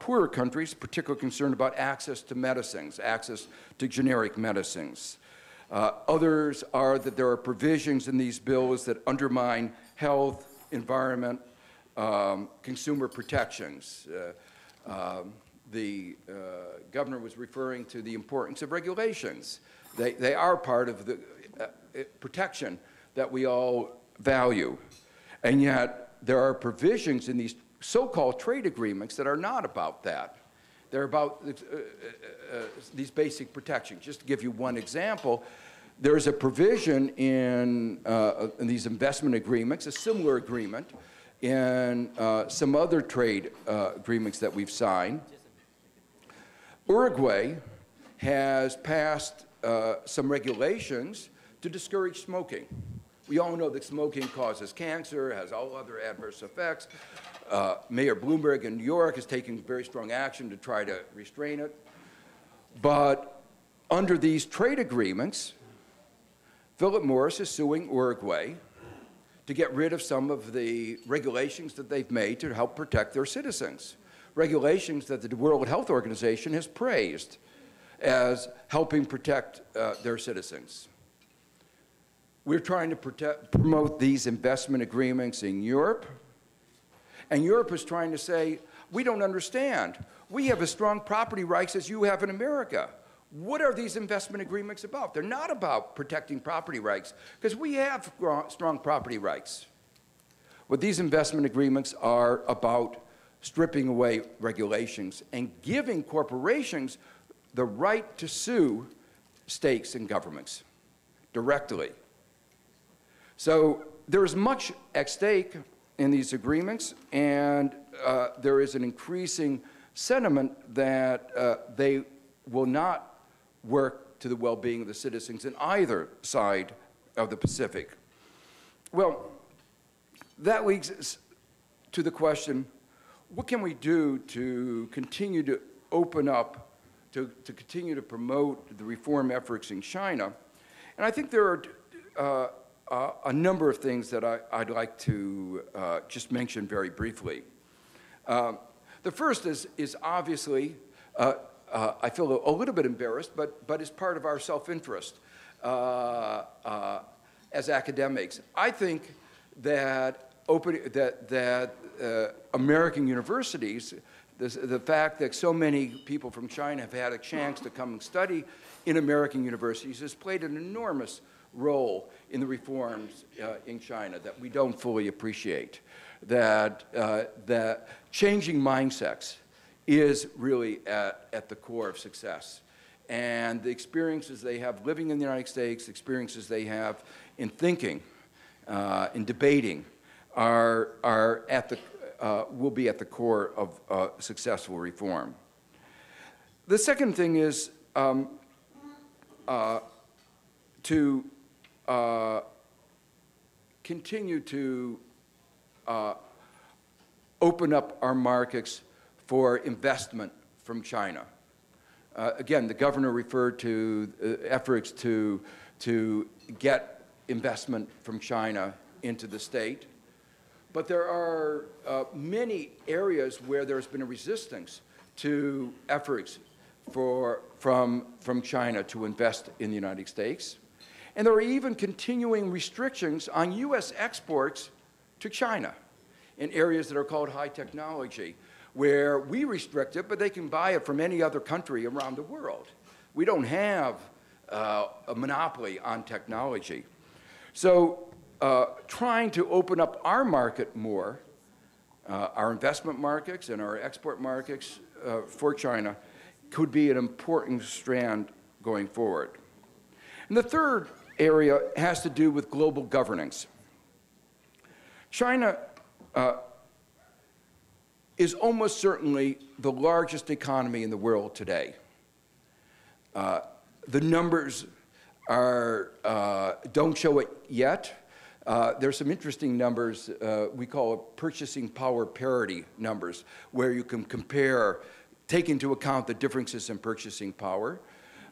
poorer countries, particularly concerned about access to medicines, access to generic medicines. others are that there are provisions in these bills that undermine health, environment, um, consumer protections. Uh, um, the uh, governor was referring to the importance of regulations. They, they are part of the uh, protection that we all value. And yet, there are provisions in these so-called trade agreements that are not about that. They're about uh, uh, uh, these basic protections. Just to give you one example, there's a provision in, uh, in, these investment agreements, a similar agreement in uh, some other trade uh, agreements that we've signed, Uruguay has passed uh, some regulations to discourage smoking. We all know that smoking causes cancer, has all other adverse effects. Uh, Mayor Bloomberg in New York is taking very strong action to try to restrain it. But under these trade agreements, Philip Morris is suing Uruguay to get rid of some of the regulations that they've made to help protect their citizens. Regulations that the World Health Organization has praised as helping protect uh, their citizens. We're trying to protect, promote these investment agreements in Europe, and Europe is trying to say, we don't understand. We have as strong property rights as you have in America. What are these investment agreements about? They're not about protecting property rights, because we have strong property rights. What these investment agreements are about stripping away regulations and giving corporations the right to sue states and governments directly. So there is much at stake in these agreements, and uh, there is an increasing sentiment that uh, they will not work to the well-being of the citizens in either side of the Pacific. Well, that leads us to the question, what can we do to continue to open up to, to continue to promote the reform efforts in China. And I think there are uh, uh, a number of things that I, would like to uh, just mention very briefly. Um, the first is, is obviously, uh, uh, I feel a, a, little bit embarrassed, but, but it's part of our self-interest uh, as academics. I think that, open, that, that American universities the, the fact that so many people from China have had a chance to come and study in American universities has played an enormous role in the reforms uh, in China that we don't fully appreciate. That, uh, that changing mindsets is really at, at the core of success. And the experiences they have living in the United States, experiences they have in thinking, uh, in debating, are, are at the uh, will be at the core of uh, successful reform. The second thing is um, uh, to uh, continue to uh, open up our markets for investment from China. Uh, again, the governor referred to efforts to, to get investment from China into the state. But there are uh, many areas where there's been a resistance to efforts for, from, from China to invest in the United States. And there are even continuing restrictions on U.S. exports to China in areas that are called high technology, where we restrict it, but they can buy it from any other country around the world. We don't have uh, a monopoly on technology. So uh, trying to open up our market more, uh, our investment markets and our export markets uh, for China, could be an important strand going forward. And the third area has to do with global governance. China uh, is almost certainly the largest economy in the world today. Uh, the numbers are, uh, don't show it yet, uh, there's some interesting numbers uh, we call purchasing power parity numbers, where you can compare, take into account the differences in purchasing power.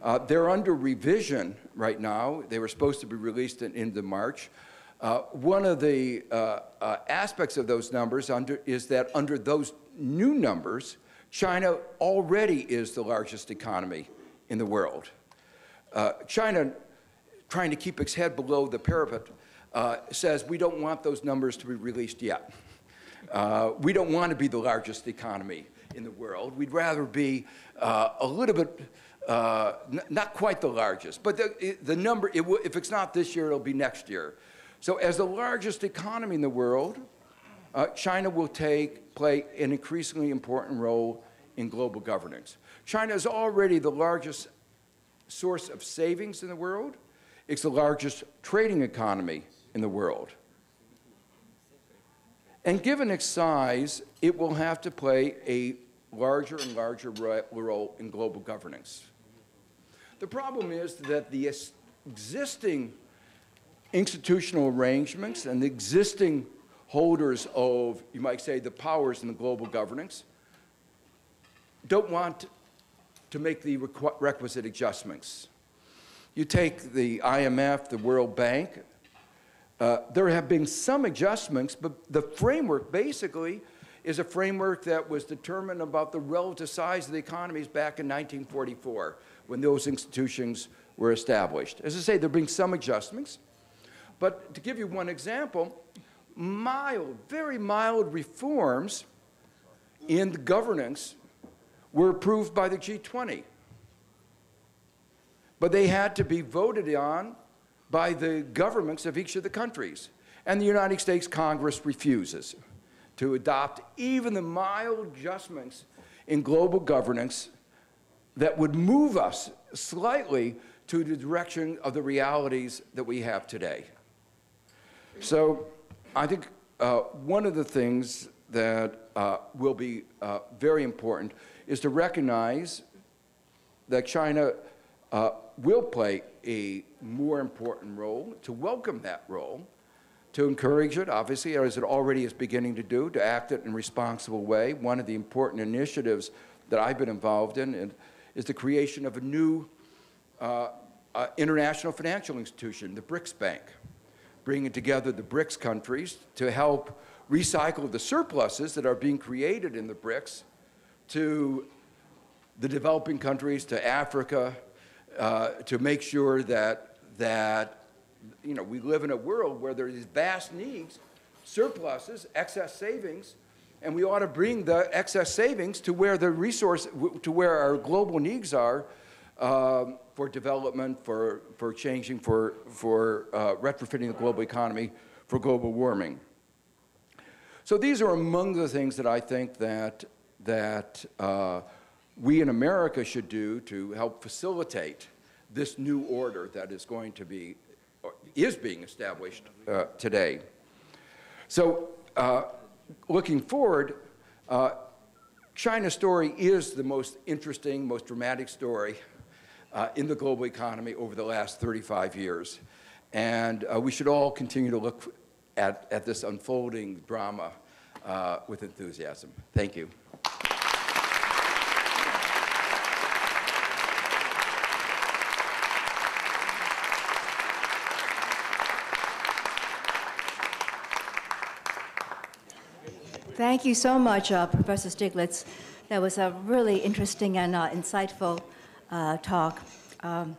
Uh, they're under revision right now. They were supposed to be released in, into March. Uh, one of the uh, uh, aspects of those numbers under, is that under those new numbers, China already is the largest economy in the world. China, trying to keep its head below the parapet, uh, says we don't want those numbers to be released yet. Uh, we don't want to be the largest economy in the world. We'd rather be uh, a little bit, uh, not quite the largest, but the, the number, it if it's not this year, it'll be next year. So as the largest economy in the world, uh, China will take, play an increasingly important role in global governance. China is already the largest source of savings in the world. It's the largest trading economy in the world. And given its size, it will have to play a larger and larger role in global governance. The problem is that the existing institutional arrangements and the existing holders of, you might say, the powers in the global governance don't want to make the requ- requisite adjustments. You take the IMF, the World Bank, uh, there have been some adjustments, but the framework basically is a framework that was determined about the relative size of the economies back in 1944 when those institutions were established. As I say, there have been some adjustments, but to give you one example, mild, very mild reforms in the governance were approved by the G20. But they had to be voted on by the governments of each of the countries. And the United States Congress refuses to adopt even the mild adjustments in global governance that would move us slightly to the direction of the realities that we have today. So I think uh, one of the things that uh, will be uh, very important is to recognize that China uh, will play a more important role, to welcome that role, to encourage it, obviously, as it already is beginning to do, to act it in a responsible way. One of the important initiatives that I've been involved in is the creation of a new uh, uh, international financial institution, the BRICS Bank, bringing together the BRICS countries to help recycle the surpluses that are being created in the BRICS to the developing countries, to Africa, uh, to make sure that, that you know, we live in a world where there are these vast needs, surpluses, excess savings, and we ought to bring the excess savings to where the resource, to where our global needs are um, for development, for, for changing, for, for uh, retrofitting the global economy, for global warming. So these are among the things that I think that, that uh, we in America should do to help facilitate this new order that is going to be, is being established uh, today. So, uh, looking forward, uh, China's story is the most interesting, most dramatic story uh, in the global economy over the last 35 years. And uh, we should all continue to look at, at this unfolding drama uh, with enthusiasm. Thank you. Thank you so much, uh, Professor Stiglitz. That was a really interesting and uh, insightful uh, talk. Um,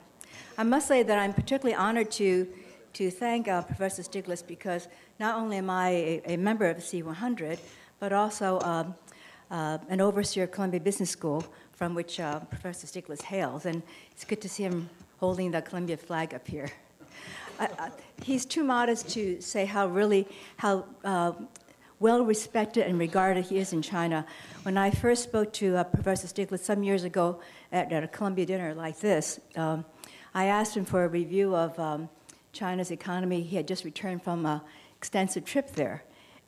I must say that I'm particularly honored to, to thank uh, Professor Stiglitz because not only am I a, a member of the C100, but also um, uh, an overseer of Columbia Business School, from which uh, Professor Stiglitz hails. And it's good to see him holding the Columbia flag up here. he's too modest to say how really how well respected and regarded he is in China. When I first spoke to uh, Professor Stiglitz some years ago at, at, a Columbia dinner like this, um, I asked him for a review of um, China's economy. He had just returned from an extensive trip there.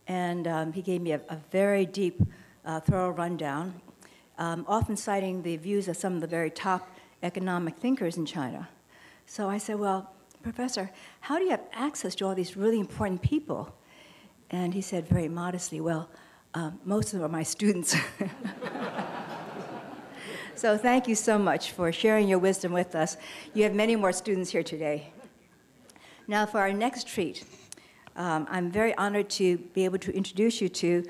And um, he gave me a, a very deep, uh, thorough rundown, um, often citing the views of some of the very top economic thinkers in China. So I said, Well, Professor, how do you have access to all these really important people? And he said very modestly, Well, um, most of them are my students. *laughs* so thank you so much for sharing your wisdom with us. You have many more students here today. Now, for our next treat, um, I'm very honored to be able to introduce you to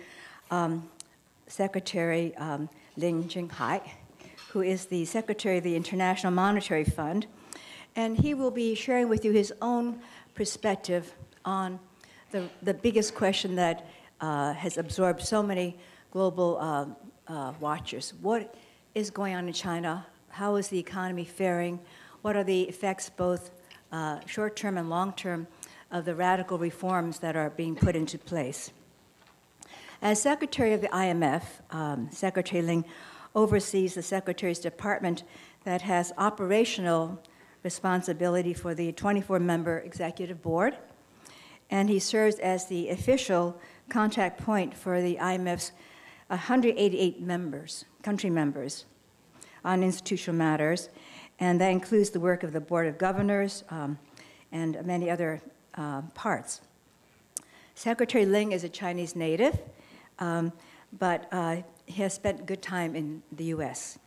um, Secretary um, Lin Jianhai, who is the Secretary of the International Monetary Fund. And he will be sharing with you his own perspective on the, the biggest question that uh, has absorbed so many global uh, uh, watchers. What is going on in China? How is the economy faring? What are the effects, both uh, short term and long term, of the radical reforms that are being put into place? As Secretary of the IMF, um, Secretary Lin oversees the Secretary's department that has operational responsibility for the 24 member executive board and he serves as the official contact point for the IMF's 188 members, country members, on institutional matters, and that includes the work of the Board of Governors um, and many other uh, parts. Secretary Lin is a Chinese native, um, but uh, he has spent good time in the U.S.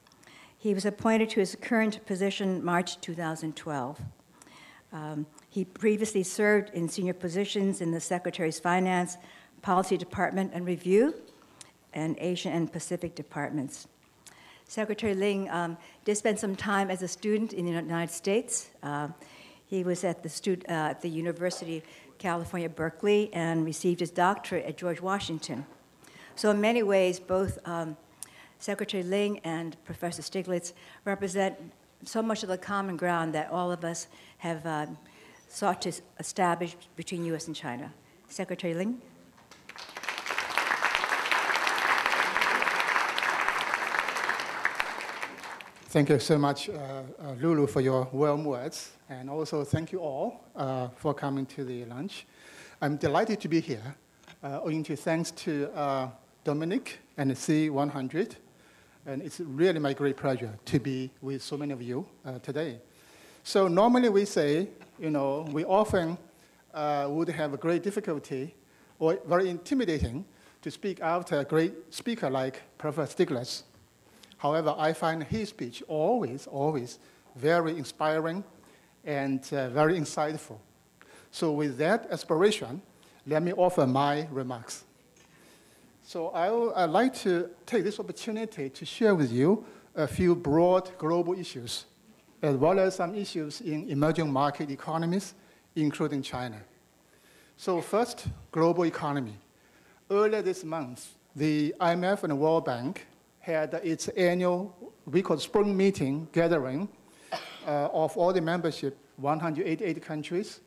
He was appointed to his current position March 2012. Um, he previously served in senior positions in the Secretary's Finance, Policy Department, and Review, and Asian and Pacific departments. Secretary Lin um, did spend some time as a student in the United States. Uh, he was at the, uh, at the University of California, Berkeley, and received his doctorate at George Washington. So, in many ways, both um, Secretary Lin and Professor Stiglitz represent so much of the common ground that all of us have uh, sought to establish between U.S. and China. Secretary Lin? Thank you so much, uh, uh, Lulu, for your warm words. And also thank you all uh, for coming to the lunch. I'm delighted to be here, uh, owing to thanks to uh, Dominic and C100. And it's really my great pleasure to be with so many of you uh, today. So normally we say, you know, we often would have a great difficulty or very intimidating to speak after a great speaker like Professor Stiglitz. However, I find his speech always, always very inspiring and uh, very insightful. So with that aspiration, let me offer my remarks. So I would like to take this opportunity to share with you a few broad global issues, as well as some issues in emerging market economies, including China. So first, global economy. Earlier this month, the IMF and the World Bank had its annual, we call spring meeting gathering uh, of all the membership, 188 countries.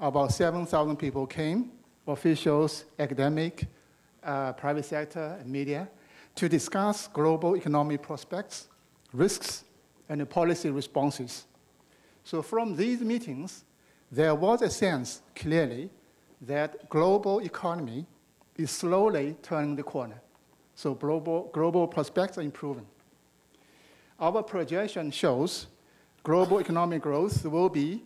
About 7,000 people came, officials, academic, uh, private sector, and media, to discuss global economic prospects, risks, and policy responses. So from these meetings, there was a sense clearly that global economy is slowly turning the corner. So global, global prospects are improving. Our projection shows global economic growth will be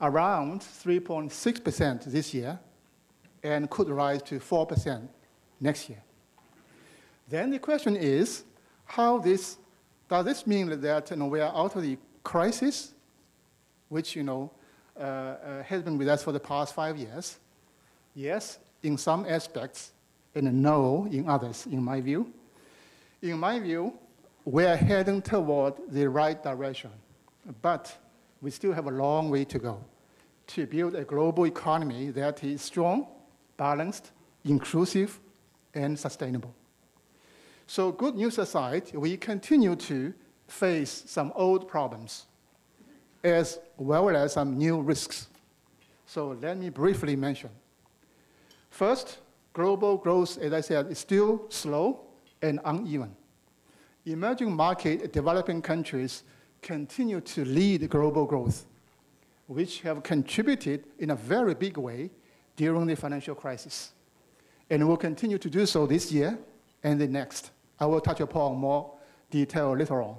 around 3.6% this year and could rise to 4% next year. Then the question is, how this, does this mean that you know, we are out of the crisis, which you know, uh, uh, has been with us for the past five years? Yes, in some aspects, and no in others, in my view. In my view, we are heading toward the right direction, but we still have a long way to go to build a global economy that is strong, balanced, inclusive, and sustainable. So, good news aside, we continue to face some old problems as well as some new risks. So, let me briefly mention. First, global growth, as I said, is still slow and uneven. Emerging market developing countries continue to lead global growth, which have contributed in a very big way during the financial crisis, and will continue to do so this year and the next. I will touch upon more detail later on.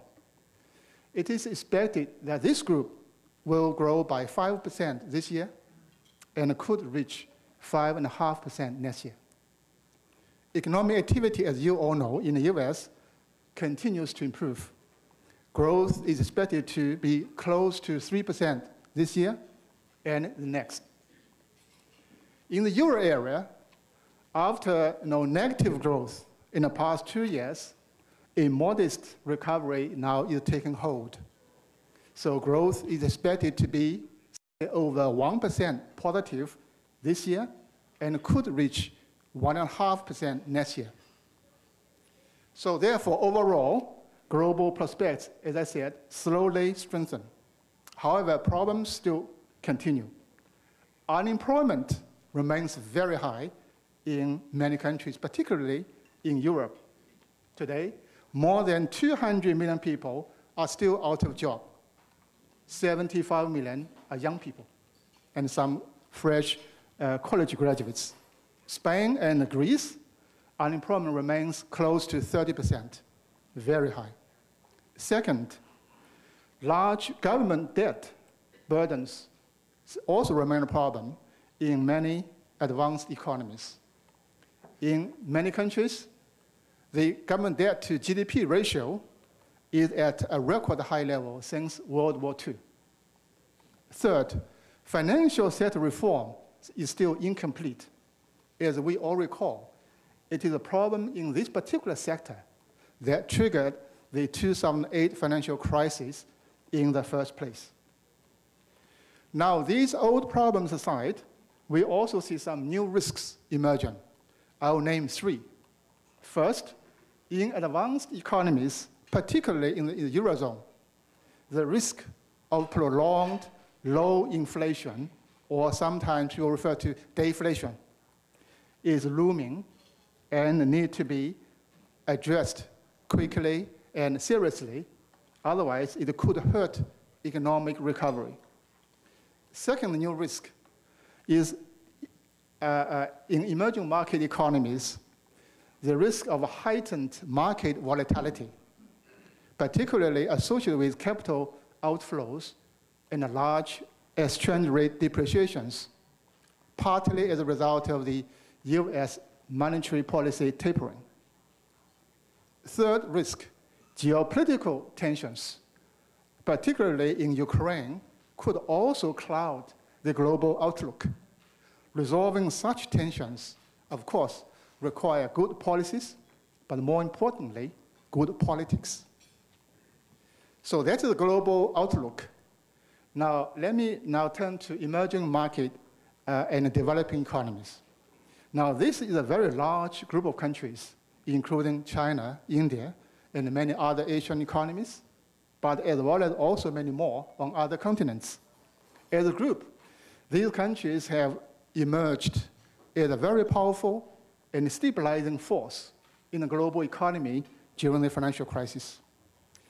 It is expected that this group will grow by 5% this year and could reach 5.5% next year economic activity, as you all know, in the US continues to improve. Growth is expected to be close to 3% this year and the next. In the euro area, after you know, negative growth in the past two years, a modest recovery now is taking hold. So growth is expected to be over 1% positive this year and could reach 1.5% next year. So therefore, overall, global prospects, as I said, slowly strengthen. However, problems still continue. Unemployment remains very high in many countries, particularly in Europe. Today, more than 200 million people are still out of job. 75 million are young people, and some fresh uh, college graduates. Spain and Greece unemployment remains close to 30%, very high. Second, large government debt burdens also remain a problem in many advanced economies. In many countries, the government debt to GDP ratio is at a record high level since World War II. Third, financial sector reform is still incomplete. As we all recall, it is a problem in this particular sector that triggered the 2008 financial crisis in the first place. Now, these old problems aside, we also see some new risks emerging. I'll name three. First, in advanced economies, particularly in the, Eurozone, the risk of prolonged low inflation, or sometimes you refer to deflation, is looming and need to be addressed quickly and seriously. Otherwise, it could hurt economic recovery. Second new risk is Uh, uh, in emerging market economies, the risk of heightened market volatility, particularly associated with capital outflows and large exchange rate depreciations, partly as a result of the US monetary policy tapering. Third risk, geopolitical tensions, particularly in Ukraine, could also cloud the global outlook. Resolving such tensions, of course, require good policies, but more importantly, good politics. So that's the global outlook. Now, let me now turn to emerging market uh, and developing economies. Now, this is a very large group of countries, including China, India, and many other Asian economies, but as well as also many more on other continents. As a group, these countries have emerged as a very powerful and stabilizing force in the global economy during the financial crisis.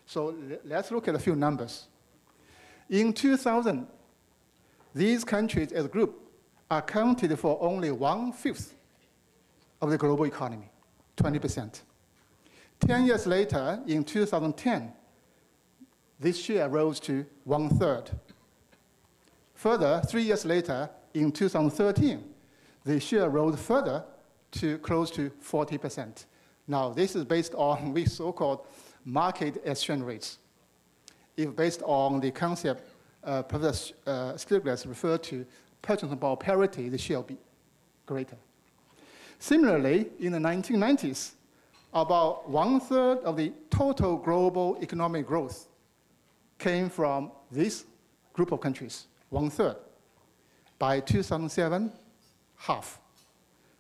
So let's look at a few numbers. In 2000, these countries as a group accounted for only one fifth of the global economy, 20%. 10 years later, in 2010, this share rose to one third. Further, three years later, in 2013, the share rose further to close to 40%. Now, this is based on *laughs* the so-called market exchange rates. If based on the concept uh, Professor uh, Stiglitz referred to, purchasing power parity, the share will be greater. Similarly, in the 1990s, about one third of the total global economic growth came from this group of countries, one third. By 2007, half.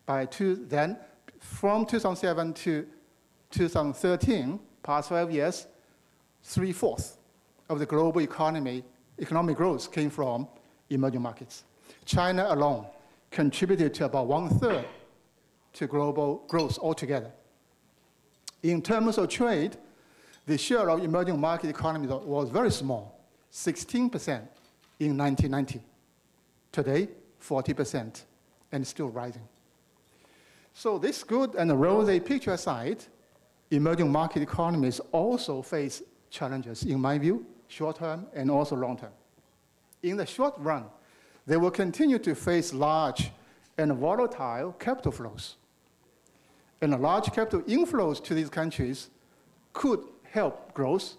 By two, then, from 2007 to 2013, past five years, three fourths of the global economy, economic growth came from emerging markets. China alone contributed to about one third to global growth altogether. In terms of trade, the share of emerging market economies was very small, 16% in 1990. Today, 40%, and still rising. So this good and rosy picture aside, emerging market economies also face challenges, in my view, short term and also long term. In the short run, they will continue to face large and volatile capital flows. And large capital inflows to these countries could help growth,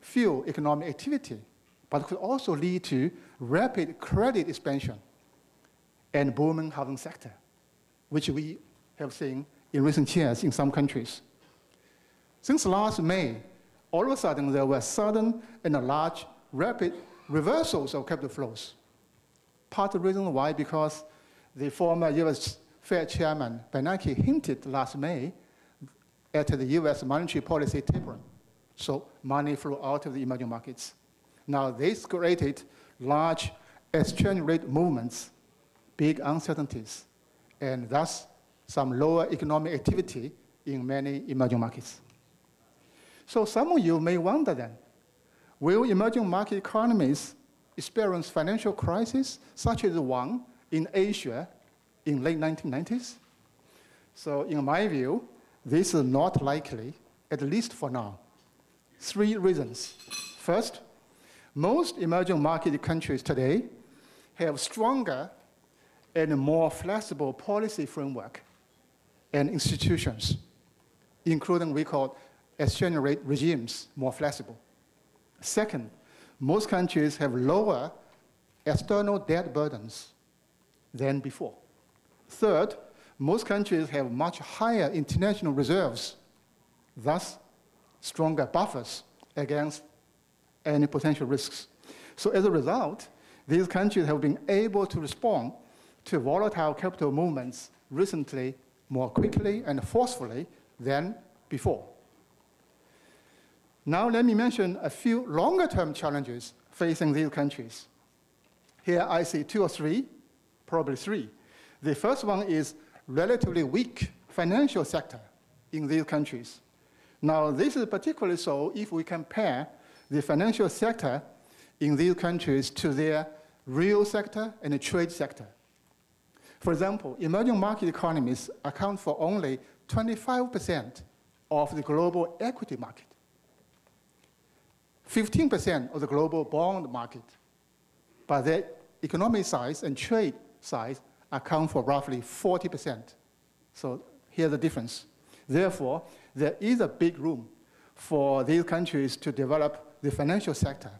fuel economic activity, but could also lead to rapid credit expansion and booming housing sector, which we have seen in recent years in some countries. Since last May, all of a sudden there were sudden and large, rapid reversals of capital flows. Part of the reason why, because the former US Fed Chairman Bernanke hinted last May at the US monetary policy tapering. So money flew out of the emerging markets. Now this created large exchange rate movements, big uncertainties, and thus some lower economic activity in many emerging markets. So some of you may wonder then, will emerging market economies experience financial crises such as the one in Asia in late 1990s? So in my view, this is not likely, at least for now. Three reasons. First, most emerging market countries today have stronger and more flexible policy framework and institutions, including we call exchange rate regimes more flexible. Second, most countries have lower external debt burdens than before. Third, most countries have much higher international reserves, thus stronger buffers against any potential risks. So as a result, these countries have been able to respond to volatile capital movements recently more quickly and forcefully than before. Now let me mention a few longer-term challenges facing these countries. Here I see two or three, probably three. The first one is relatively weak financial sector in these countries. Now, this is particularly so if we compare the financial sector in these countries to their real sector and the trade sector. For example, emerging market economies account for only 25% of the global equity market, 15% of the global bond market, but their economic size and trade size account for roughly 40%. So here's the difference. Therefore, there is a big room for these countries to develop the financial sector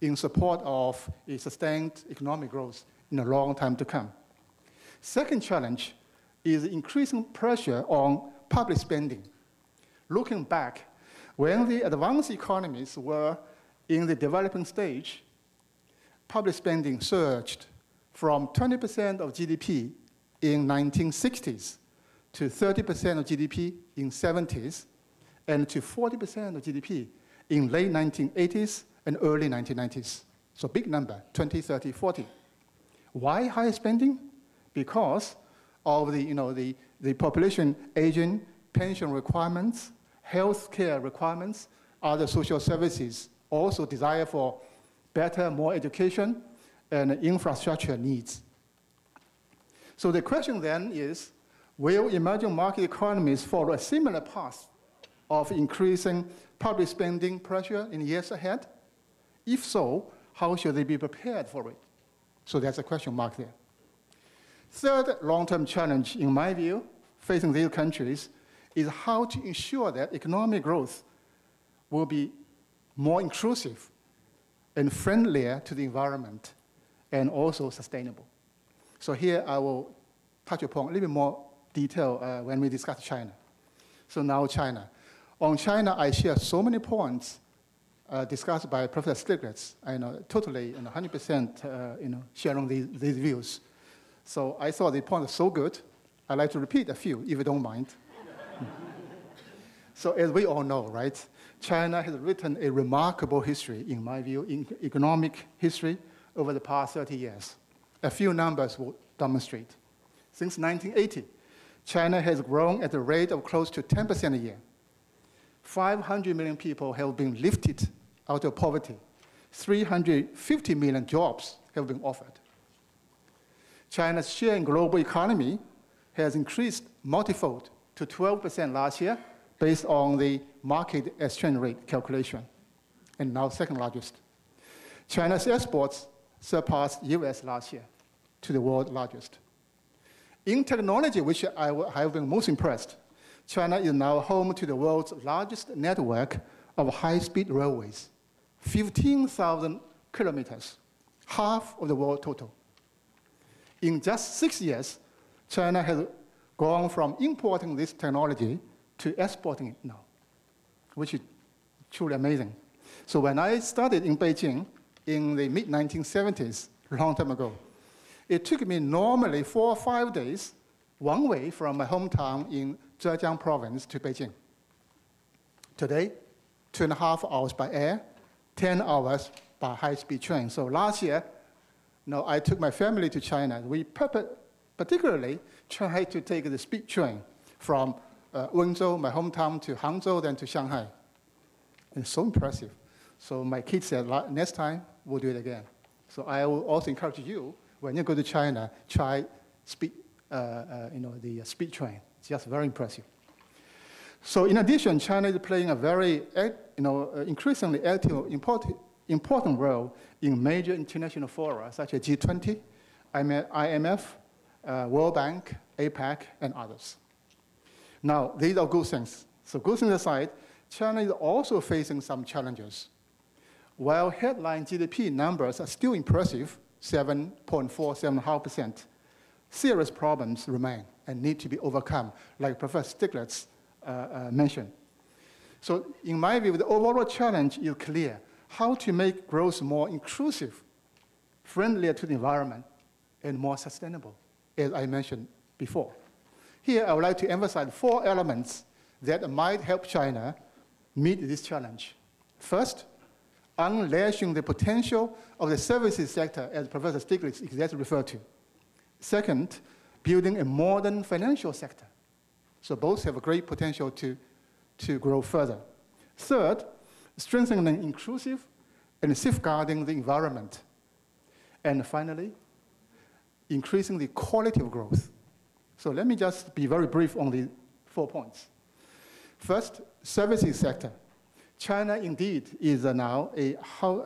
in support of a sustained economic growth in a long time to come. Second challenge is increasing pressure on public spending. Looking back, when the advanced economies were in the developing stage, public spending surged from 20% of GDP in 1960s to 30% of GDP in 70s and to 40% of GDP in late 1980s and early 1990s. So big number, 20, 30, 40. Why high spending? Because of the, you know, the, the population aging, pension requirements, health care requirements, other social services, also desire for better, more education, and infrastructure needs. So the question then is, will emerging market economies follow a similar path of increasing public spending pressure in years ahead? If so, how should they be prepared for it? So that's a question mark there. Third long-term challenge, in my view, facing these countries is how to ensure that economic growth will be more inclusive and friendlier to the environment and also sustainable. So here I will touch upon a little bit more detail uh, when we discuss China. So now China. On China, I share so many points uh, discussed by Professor Stiglitz. I know totally and 100% uh, you know, sharing these, these views. So I thought the point was so good, I'd like to repeat a few, if you don't mind. *laughs* so as we all know, right, China has written a remarkable history, in my view, in economic history over the past 30 years. A few numbers will demonstrate. Since 1980, China has grown at a rate of close to 10% a year. 500 million people have been lifted out of poverty. 350 million jobs have been offered. China's share in global economy has increased multifold to 12% last year based on the market exchange rate calculation, and now second largest. China's exports surpassed US last year to the world largest. In technology, which I have been most impressed, China is now home to the world's largest network of high-speed railways, 15,000 kilometers, half of the world total. In just six years, China has gone from importing this technology to exporting it now, which is truly amazing. So when I started in Beijing in the mid-1970s, a long time ago, it took me normally four or five days one way from my hometown in Zhejiang province to Beijing. Today, two and a half hours by air, 10 hours by high-speed train. So last year, know, I took my family to China. We particularly tried to take the speed train from uh, Wenzhou, my hometown, to Hangzhou, then to Shanghai. It's so impressive. So my kids said, next time, we'll do it again. So I will also encourage you, when you go to China, try speed, uh, uh, you know, the speed train. Just very impressive. So in addition, China is playing a very, you know, uh, increasingly active, important, important role in major international fora such as G20, IMF, uh, World Bank, APEC, and others. Now, these are good things. So good things aside, China is also facing some challenges. While headline GDP numbers are still impressive, 7.4, 7.5%, serious problems remain and need to be overcome, like Professor Stiglitz uh, uh, mentioned. So in my view, the overall challenge is clear, how to make growth more inclusive, friendlier to the environment, and more sustainable, as I mentioned before. Here, I would like to emphasize four elements that might help China meet this challenge. First, unleashing the potential of the services sector, as Professor Stiglitz exactly referred to. Second, building a modern financial sector. So both have a great potential to, to grow further. Third, strengthening inclusive and safeguarding the environment. And finally, increasing the quality of growth. So let me just be very brief on the four points. First, services sector. China indeed is now a,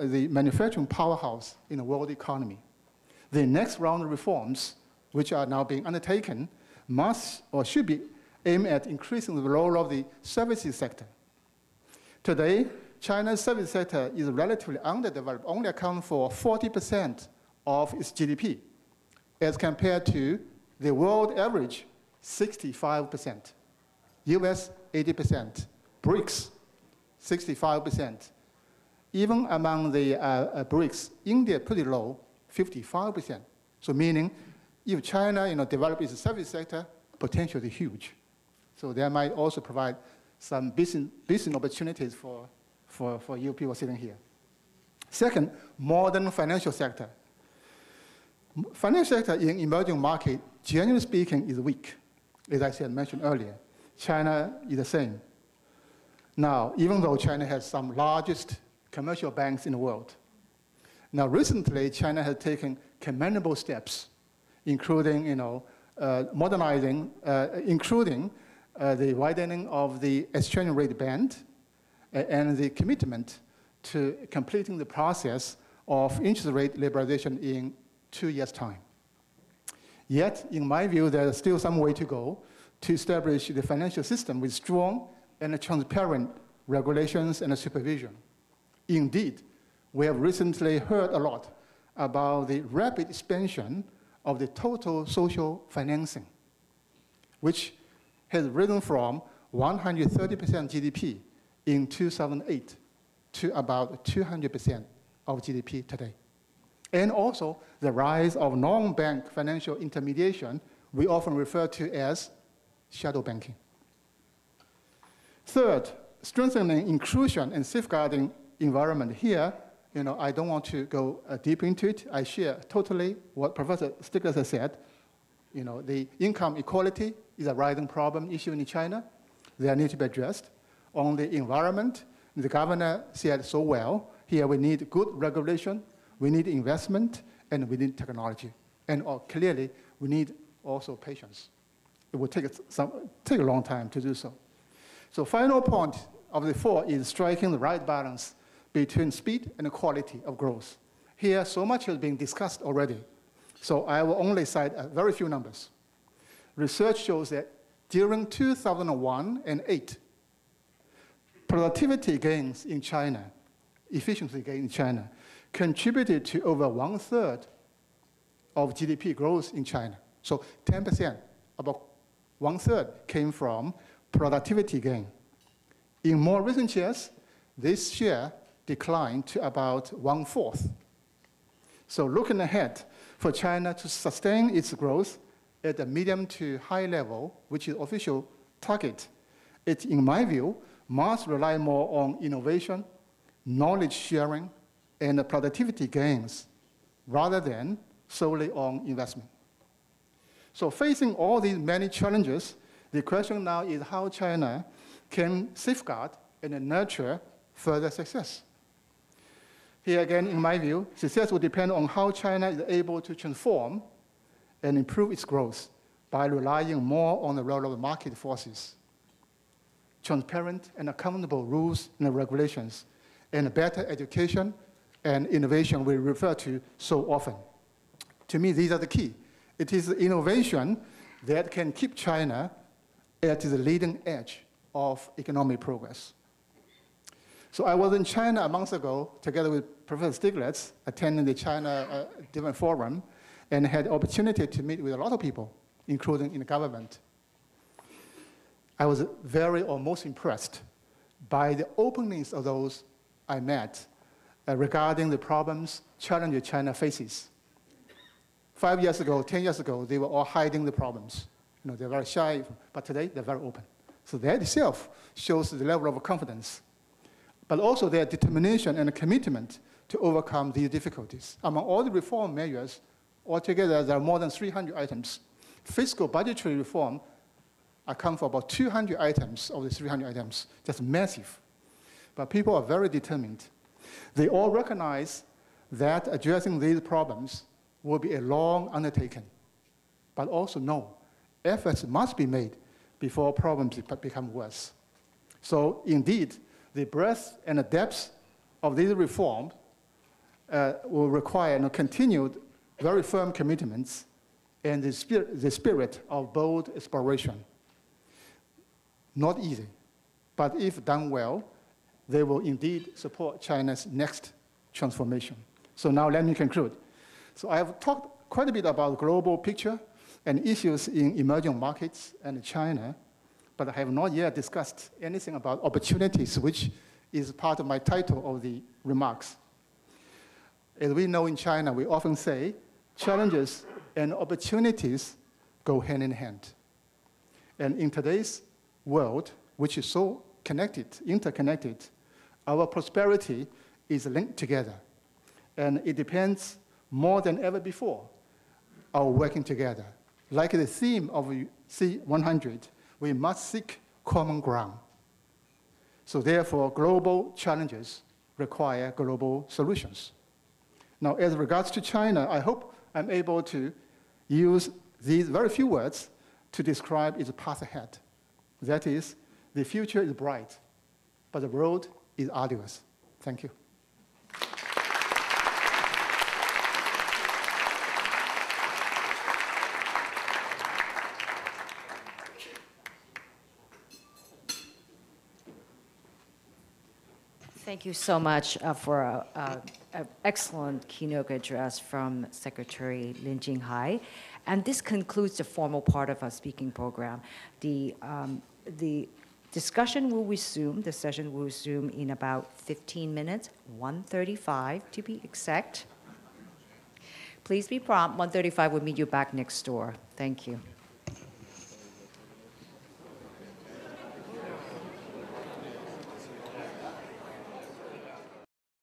the manufacturing powerhouse in the world economy. The next round of reforms, which are now being undertaken, must or should be aimed at increasing the role of the services sector. Today, China's service sector is relatively underdeveloped, only account for 40% of its GDP, as compared to the world average, 65%, US 80%, BRICS 65%. Even among the uh, uh, BRICS, India pretty low, 55%. So meaning, if China you know, develop its service sector, potential is huge. So that might also provide some business, business opportunities for, for, for you people sitting here. Second, modern financial sector. Financial sector in emerging market, generally speaking, is weak. As I said, mentioned earlier. China is the same. Now, even though China has some largest commercial banks in the world, now recently China has taken commendable steps, including you know, uh, modernizing, uh, including uh, the widening of the exchange rate band uh, and the commitment to completing the process of interest rate liberalization in two years' time. Yet, in my view, there's still some way to go to establish the financial system with strong and transparent regulations and supervision. Indeed, we have recently heard a lot about the rapid expansion of the total social financing, which has risen from 130% GDP in 2008 to about 200% of GDP today. And also the rise of non-bank financial intermediation we often refer to as shadow banking. Third, strengthening inclusion and safeguarding environment. Here, you know, I don't want to go uh, deep into it. I share totally what Professor Stiglitz said. You know, the income equality is a rising problem issue in China. They need to be addressed. On the environment, the governor said so well, here we need good regulation, we need investment, and we need technology. And uh, clearly, we need also patience. It will take, some, take a long time to do so. So final point of the four is striking the right balance between speed and quality of growth. Here, so much has been discussed already, so I will only cite a very few numbers. Research shows that during 2001 and 8, productivity gains in China, efficiency gains in China, contributed to over one third of GDP growth in China. So 10%, about one third came from productivity gain. In more recent years, this share declined to about one fourth. So looking ahead, for China to sustain its growth at a medium to high level, which is official target, it, in my view, must rely more on innovation, knowledge sharing, and productivity gains rather than solely on investment. So facing all these many challenges, the question now is how China can safeguard and nurture further success. Here again, in my view, success will depend on how China is able to transform and improve its growth by relying more on the role of market forces. Transparent and accountable rules and regulations, and better education and innovation we refer to so often. To me, these are the key. It is innovation that can keep China at the leading edge of economic progress. So I was in China a month ago, together with Professor Stiglitz, attending the China uh, Development Forum, and had opportunity to meet with a lot of people, including in the government. I was very or most impressed by the openness of those I met uh, regarding the problems, challenges China faces. Five years ago, 10 years ago, they were all hiding the problems. You know, they're very shy, but today they're very open. So that itself shows the level of confidence, but also their determination and commitment to overcome these difficulties. Among all the reform measures, altogether there are more than 300 items. Fiscal budgetary reform account for about 200 items of the 300 items. That's massive. But people are very determined. They all recognize that addressing these problems will be a long undertaking, but also know efforts must be made before problems become worse. So indeed, the breadth and the depth of these reforms uh, will require continued, very firm commitments and the spirit, the spirit of bold exploration. Not easy, but if done well, they will indeed support China's next transformation. So now let me conclude. So I have talked quite a bit about the global picture and issues in emerging markets and China, but I have not yet discussed anything about opportunities, which is part of my title of the remarks. As we know in China, we often say challenges and opportunities go hand in hand. And in today's world, which is so connected, interconnected, our prosperity is linked together. And it depends more than ever before our working together. Like the theme of C100, we must seek common ground. So therefore, global challenges require global solutions. Now, as regards to China, I hope I'm able to use these very few words to describe its path ahead. That is, the future is bright, but the road is arduous. Thank you. Thank you so much uh, for an excellent keynote address from Secretary Lin Jianhai. And this concludes the formal part of our speaking program. The, um, the discussion will resume, the session will resume in about 15 minutes, 1:35 to be exact. Please be prompt, 1:35 will meet you back next door. Thank you.